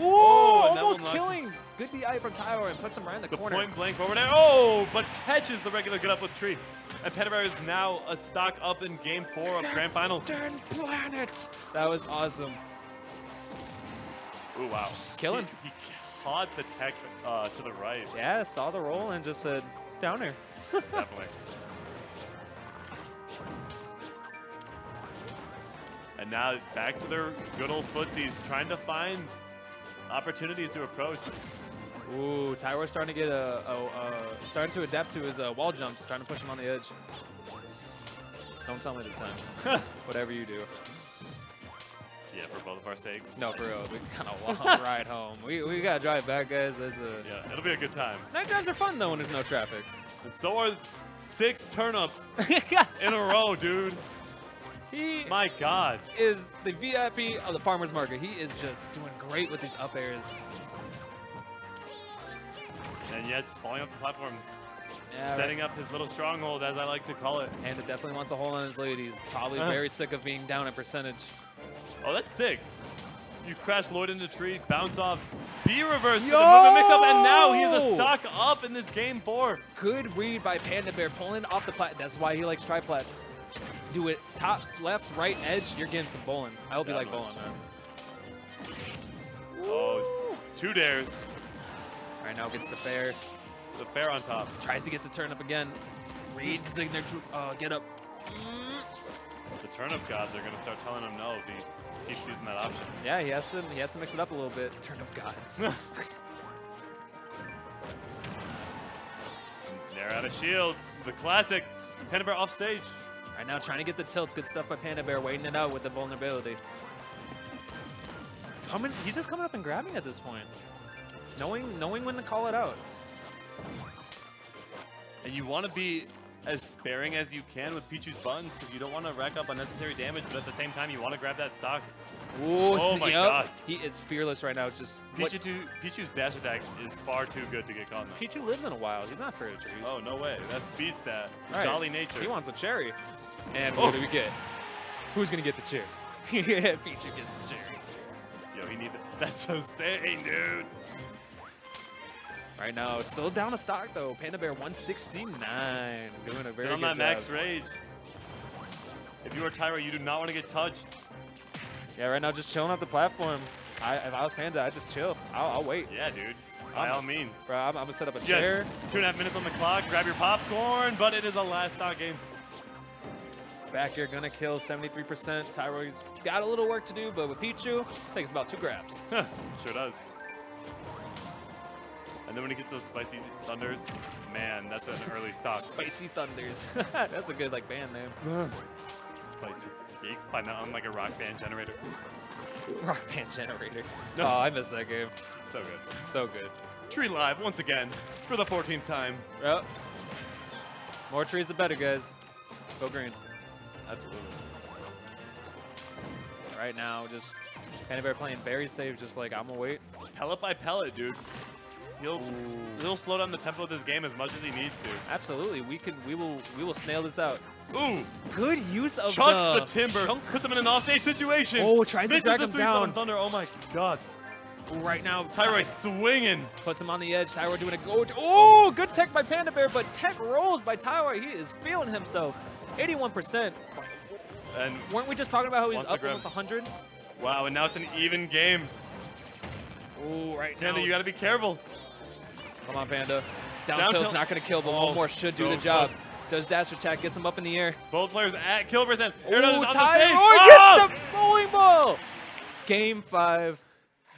Ooh, Oh, and that almost one locked- killing. Good DI from Tyroy and puts him right in the, The corner. point blank forward air. Oh, but catches the regular get up with tree. And Panda Bair is now a stock up in game four of Grand Finals. Darn planet. That was awesome. Ooh, wow. Killing. He, he caught the tech uh, to the right. Yeah, saw the roll and just said, down there. [laughs] Definitely. And now back to their good old footsies, trying to find opportunities to approach. Ooh, Tyroy's starting to get a, a, a starting to adapt to his uh, wall jumps, trying to push him on the edge. Don't tell me the time. [laughs] Whatever you do. Yeah, for both of our sakes. No, for real. We kind of long ride home. We, we gotta drive back, guys. A Yeah, it'll be a good time. night drives are fun though when there's no traffic. And So are six turnips [laughs] in a row, dude. He My God. is the VIP of the farmers market. He is just doing great with these up airs. And yet just falling off the platform, Yeah, setting up his little stronghold, as I like to call it. Panda definitely wants a hole on his lead. He's probably Uh. very sick of being down in percentage. Oh, that's sick. You crash Lloyd into the tree, bounce off, B reverse for the movement mix up, and now he's a Yo! stock up in this game four. Good read by Panda Bair, pulling off the plat. That's why he likes triplats. Do it top, left, right edge. You're getting some bowling. I hope you like bowling, Definitely. man. Oh, two dares. Right now gets the fair. The fair on top. Tries to get the turn up again. Reads the uh, get up. The turnip gods are gonna start telling him no if he keeps using that option. Yeah, he has to. He has to mix it up a little bit. Turn up gods. [laughs] They're out of shield. The classic. Panda Bair off stage. Right now, trying to get the tilts. Good stuff by Panda Bair, waiting it out with the vulnerability. Coming, he's just coming up and grabbing at this point, knowing knowing when to call it out. And you want to be as sparing as you can with Pichu's buttons because you don't want to rack up unnecessary damage, but at the same time, you want to grab that stock. Ooh, Oh my yep. God. He is fearless right now. Just Pichu, Pichu's dash attack is far too good to get caught in. Pichu lives in a wild. He's not afraid of trees. Oh, no way. That's speed stat. Right. Jolly nature. He wants a cherry. And Oh. what do we get? Who's gonna get the chair? [laughs] yeah, Pichu gets the chair. Yo, he needs That's so staying, dude. Right now, it's still down a stock though. Panda Bair 169, doing a very Sit good on that job. max rage. If you are Tyroy, you do not want to get touched. Yeah, right now just chilling off the platform. I, if I was Panda, I'd just chill. I'll, I'll wait. Yeah, dude. By I'm- all means. Bro, I'm, I'm gonna set up a chair. two and a half minutes on the clock. Grab your popcorn, but it is a last stock game. Back here, gonna kill 73%. Tyroy's got a little work to do, but with Pichu, takes about two grabs. [laughs] sure does. And then when he gets those spicy thunders, man, that's an [laughs] early stock. Spicy Thunders. [laughs] That's a good like band name. [sighs] Spicy. You can find that on like a rock band generator. Rock Band Generator. No. Oh, I missed that game. So good. So good. Tree Live once again for the 14th time. Yep. More trees the better, guys. Go green. Absolutely. Right now, just Panda Bair playing very safe, just like I'm gonna wait. Pellet by pellet, dude. He'll he'll slow down the tempo of this game as much as he needs to. Absolutely, we can. We will. We will snail this out. Ooh, Good use of chunks the, the, timber, chunk puts him in an offstage situation. Oh, tries to Misses drag the him down. Thunder. Oh my god. right now. Tyroy swinging. puts him on the edge. Tyroy doing a go. Oh, good tech by Panda Bair, but tech rolls by Tyroy. He is feeling himself. 81%. And Weren't we just talking about how he's up almost 100? wow, and now it's an even game. Oh, right now. Panda, you gotta be careful. Come on, Panda. Down, Down tilt's not going to kill, but Oh, one more should do the job. close. Does dash attack, gets him up in the air. Both players at kill percent. Air dodge Oh, is on the Tyroy stage. Ah! gets the bowling ball! Game five.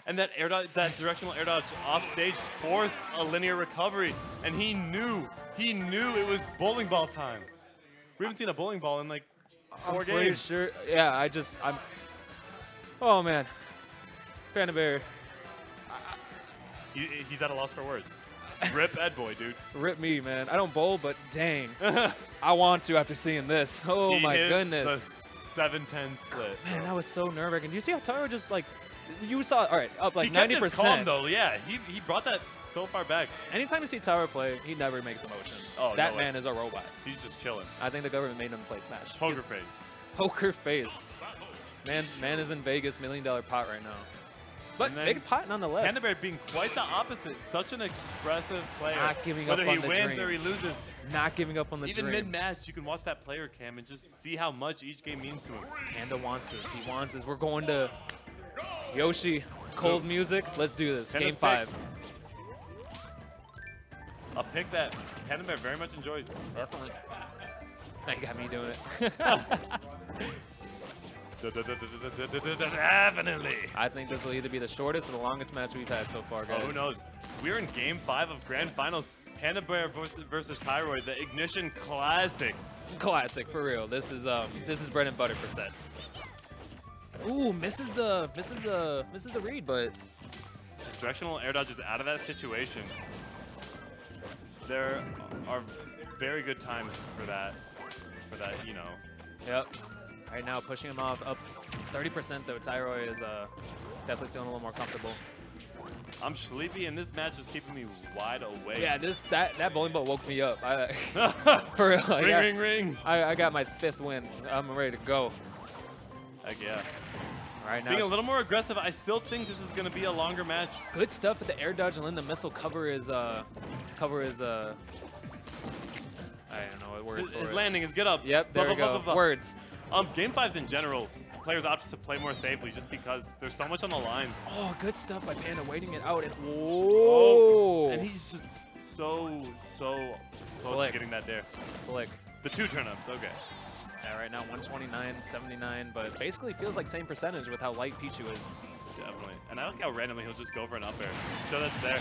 And that air dodge, that directional air dodge off stage forced a linear recovery, and he knew, he knew it was bowling ball time. We haven't seen a bowling ball in like 4 I'm pretty games. sure. Yeah, I just, I'm. Oh, man. Panda Bair, He, he's at a loss for words. Rip Ed Boy, dude. [laughs] rip me, man. I don't bowl, but dang. [laughs] I want to after seeing this. [laughs] Oh, He my goodness. The 7-10 split. Man, that was so nerve wracking. Do you see how Tyro just like. You saw, all right, up like he kept 90%. his calm though. Yeah, he, he brought that so far back. Anytime you see Tower play, he never makes a motion. Oh, that no man is a robot. He's just chilling. I think the government made him play Smash. Poker face. Poker face. Man, man is in Vegas, million dollar pot right now. But big pot nonetheless. Panda Bair being quite the opposite. Such an expressive player. Not giving up on the Whether he wins dream. or he loses. Not giving up on the Even dream. mid-match, you can watch that player cam and just see how much each game means to him. Panda wants this. He wants this. We're going to Yoshi. Cold music. Let's do this. Panda's Game five. A pick that Panda Bair very much enjoys. Definitely. Now you got me doing it. [laughs] Definitely. I think this will either be the shortest or the longest match we've had so far, Oh, guys. who knows? We're in Game Five of Grand Finals. Panda Bair versus, versus Tyroy, the Ignition Classic. Classic for real. This is um this is bread and butter for sets. Ooh, misses the misses the misses the read, but Just directional air dodges out of that situation. There are very good times for that. For that, you know. Yep. Right now, pushing him off up 30% though. Tyroy is uh, definitely feeling a little more comfortable. I'm sleepy, and this match is keeping me wide awake. Yeah, this that that bowling ball woke me up. I, [laughs] for real. Like, ring, I, ring, ring. I, I got my fifth win. I'm ready to go. Heck yeah. Right now, Being a little more aggressive, I still think this is going to be a longer match. good stuff with the air dodge and then the missile cover is uh cover is uh I don't know what word His, for his it. landing is good up. Yep, Blah, there we blah, go. blah, blah, blah. Words. Um, game fives in general, players opt to play more safely just because there's so much on the line. Oh, good stuff by Panda waiting it out and Oh, whoa, and he's just so, so close Slick. to getting that there. slick. The two turnips, okay. Yeah, right now 129, 79, but basically feels like same percentage with how light Pichu is. Definitely. And I like how randomly he'll just go for an up air. Show that's there.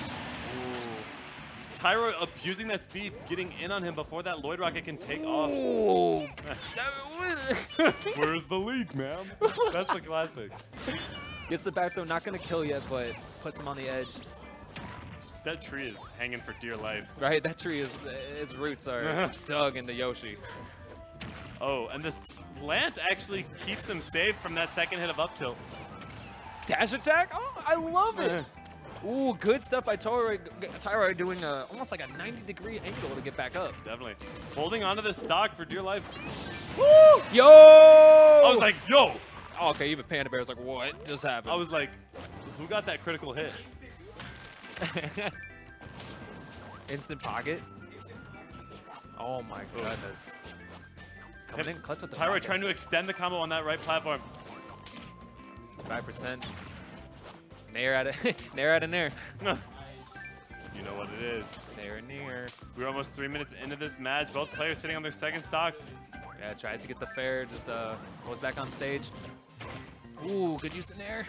Tyro abusing that speed, getting in on him before that Lloyd Rocket can take off. [laughs] Where's the leak, man? That's the classic. Gets the back throw, not gonna kill yet, but puts him on the edge. That tree is hanging for dear life. Right, that tree is its roots are [laughs] dug into Yoshi. Oh, and the slant actually keeps him safe from that second hit of up tilt. Dash attack? Oh, I love it. [laughs] Ooh, good stuff by Tyroy. Tyroy doing a, almost like a 90 degree angle to get back up. Definitely. Holding onto the stock for dear life. Woo! Yo! I was like, yo, Oh, okay, even Panda Bair's like, what just happened? I was like, who got that critical hit? [laughs] Instant pocket. Oh my goodness. Coming in clutch with the Tyro pocket. trying to extend the combo on that right platform. Five percent. Nair out of [laughs] nair out of nair. [laughs] You know what it is. Nair near. We're almost three minutes into this match. Both players sitting on their second stock. Yeah, tries to get the fair, just uh goes back on stage. Ooh, good use in there.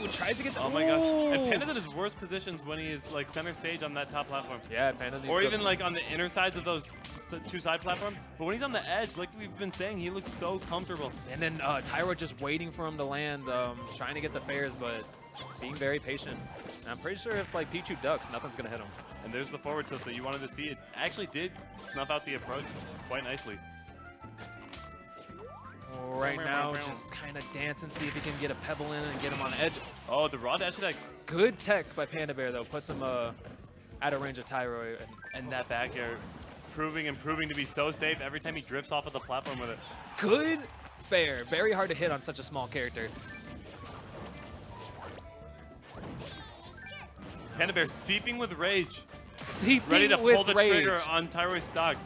Ooh, tries to get the Oh my gosh. And Ooh. Panda's in his worst positions when he is like center stage on that top platform. Yeah, Panda needs Or to- even like on the inner sides of those two side platforms. But when he's on the edge, like we've been saying, he looks so comfortable. And then uh, Tyro just waiting for him to land, um, trying to get the fares, but being very patient. And I'm pretty sure if like Pichu ducks, nothing's gonna hit him. And there's the forward tilt that you wanted to see. It actually did snuff out the approach quite nicely. Right now, just kind of dancing, see if he can get a pebble in and get him on edge. Oh, the raw dash attack Good tech by Panda Bair though, puts him uh, out of range of Tyro. And and that back air proving and proving to be so safe every time he drifts off of the platform with it. good fair, very hard to hit on such a small character. Panda Bair seeping with rage, Seeping ready to pull the rage. trigger on Tyro's stock.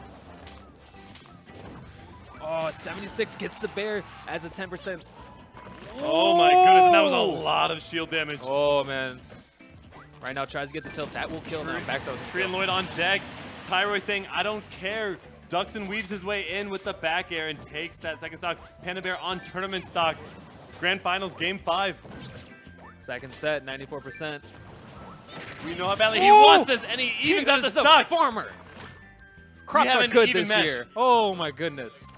Oh, 76 gets the bear as a 10%. Oh my goodness, that was a lot of shield damage. Oh man. Right now tries to get the tilt. That will kill now. Back those. Tree and Lloyd on deck. Tyroy saying, I don't care. Ducks and weaves his way in with the back air and takes that second stock. Panda Bair on tournament stock. Grand Finals, Game 5. Second set, 94%. We know how badly he wants this, and he evens out the a farmer. Crops are good this year. Oh my goodness.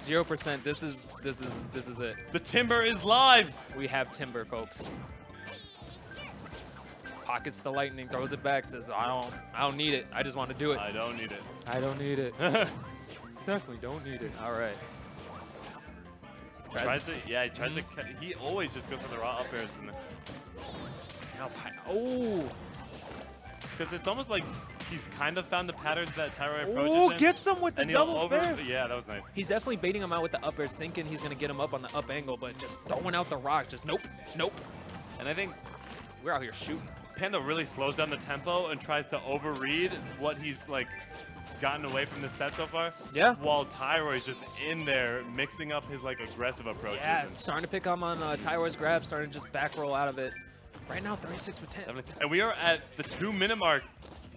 Zero percent. This is this is this is it. The Timber is live. We have timber, folks. Pockets the lightning, throws it back, says, "I don't, I don't need it. I just want to do it. I don't need it. I don't need it. [laughs] Definitely don't need it. All right. tries to, yeah, he tries to, mm-hmm. he always just goes for the raw up airs. Oh, Because it's almost like he's kind of found the patterns that Tyro approaches oh, in. gets him with the double over, fair. Yeah, that was nice. He's definitely baiting him out with the up airs, thinking he's gonna get him up on the up angle, but just throwing out the rock. Just nope, nope. And I think We're out here shooting. Panda really slows down the tempo and tries to overread what he's like gotten away from the set so far. Yeah. While Tyro is just in there mixing up his like aggressive approaches. Yeah, And, starting to pick up on uh, Tyro's grab, starting to just back roll out of it. Right now, 36 for 10. and we are at the two minute mark.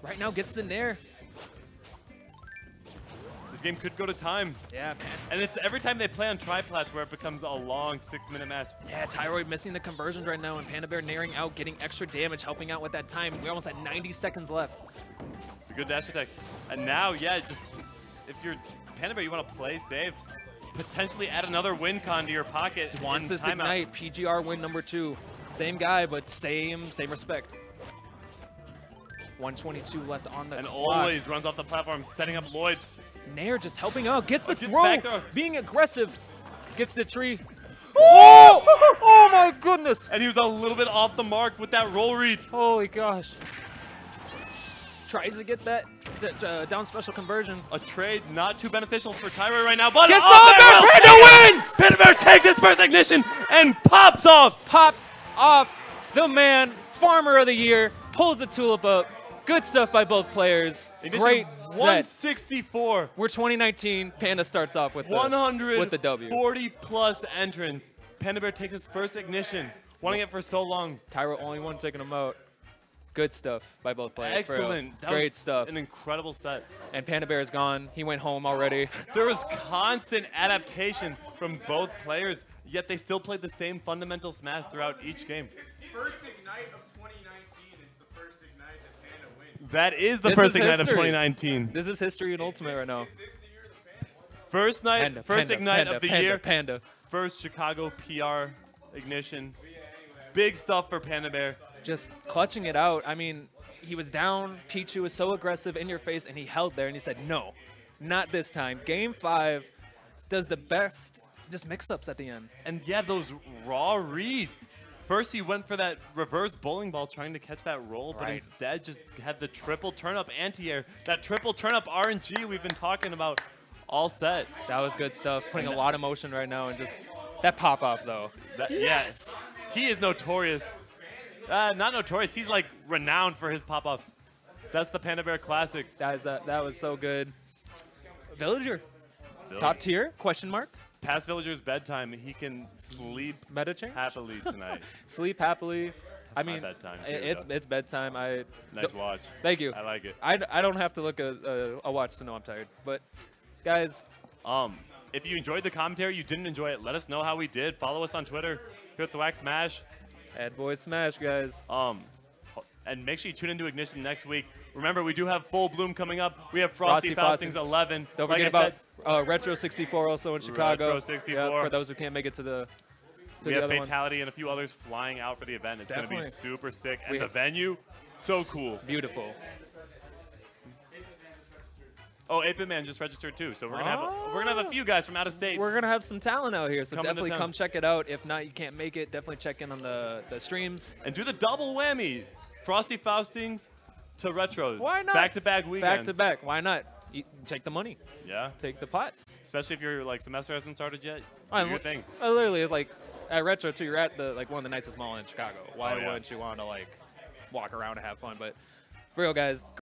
Right now, gets the nair. This game could go to time. Yeah, man. And it's every time they play on triplats where it becomes a long six minute match. Yeah, Tyroy missing the conversions right now, and Panda Bair naring out, getting extra damage, helping out with that time. We're almost had 90 seconds left. The good dash attack. And now, yeah, just if you're Panda Bair, you want to play safe. Potentially add another win con to your pocket. Wants this ignite, PGR win number two. Same guy, but same same respect. 122 left on the And clock. always runs off the platform, setting up Lloyd. Nair just helping out, gets the throw, being aggressive, gets the tree. Oh! oh my goodness! And he was a little bit off the mark with that roll read. Holy gosh. Tries to get that, that uh, down special conversion. A trade not too beneficial for Tyroy right now, but Gets oh, the Bear over, will Panda wins! Panda Bair takes his first ignition and pops off. Pops off the man, farmer of the year, pulls the tulip up. Good stuff by both players. Ignition Great set. 164. We're 2019. Panda starts off with the, 140 with the W. 40 plus entrants. Panda Bair takes his first ignition, wanting it for so long. Tyro only one taking him out. Good stuff by both players. Excellent. That Great was stuff. An incredible set. And Panda Bair is gone. He went home already. [laughs] There was constant adaptation from both players, yet they still played the same fundamental smash throughout each game. First Ignite of That is the This first ignite of 2019. This is history in Ultimate right now. Is this the year the Panda wins? First night, Panda, first Panda, ignite Panda, of the year. Panda. First Chicago PR ignition. Big stuff for Panda Bair. just clutching it out. I mean, he was down. Pichu was so aggressive in your face, and he held there and he said, no, not this time. Game five does the best, just mix ups at the end. And yeah, those raw reads. First, he went for that reverse bowling ball trying to catch that roll, but Right. instead just had the triple turn up anti air. That triple turn up RNG we've been talking about all set. That was good stuff. Putting a lot of motion right now and just that pop off though. That, yes. He is notorious. Uh, not notorious. He's like renowned for his pop-ups. That's the Panda Bair Classic. That is that that was so good. Villager, Billy. top tier? Question mark. Past Villager's bedtime, he can sleep Meta change. happily tonight. [laughs] Sleep happily. I mean, bedtime, too, it's though. it's bedtime. I nice watch. Thank you. I like it. I, d- I don't have to look at a, a watch to know I'm tired. But guys, Um, if you enjoyed the commentary, you didn't enjoy it, let us know how we did. Follow us on Twitter, here at the Wax Smash. Ad Boy Smash, guys. Um, and make sure you tune into Ignition next week. Remember, we do have Full Bloom coming up. We have Frosty, Frosty Faustings Faustings. 11. Don't like forget I about uh, Retro 64 also in Chicago. Retro 64. Yeah, for those who can't make it to the. To we have other ones. Fatality and a few others flying out for the event. It's going to be super sick. And We the venue, so cool. Beautiful. Oh, 8 Man just registered too. So we're gonna have a, we're gonna have a few guys from out of state. We're gonna have some talent out here, so to definitely come check it out. If not, you can't make it. Definitely check in on the the streams. and do the double whammy. Frosty Faustings to retro. Why not? Back to back weekends. Back to back. Why not? Eat, take the money. Yeah. Take the pots. Especially if your like semester hasn't started yet. Do I'm your thing. I literally like at retro too. You're at the like one of the nicest malls in Chicago. Why Oh, yeah. wouldn't you want to like walk around and have fun? But for real, guys,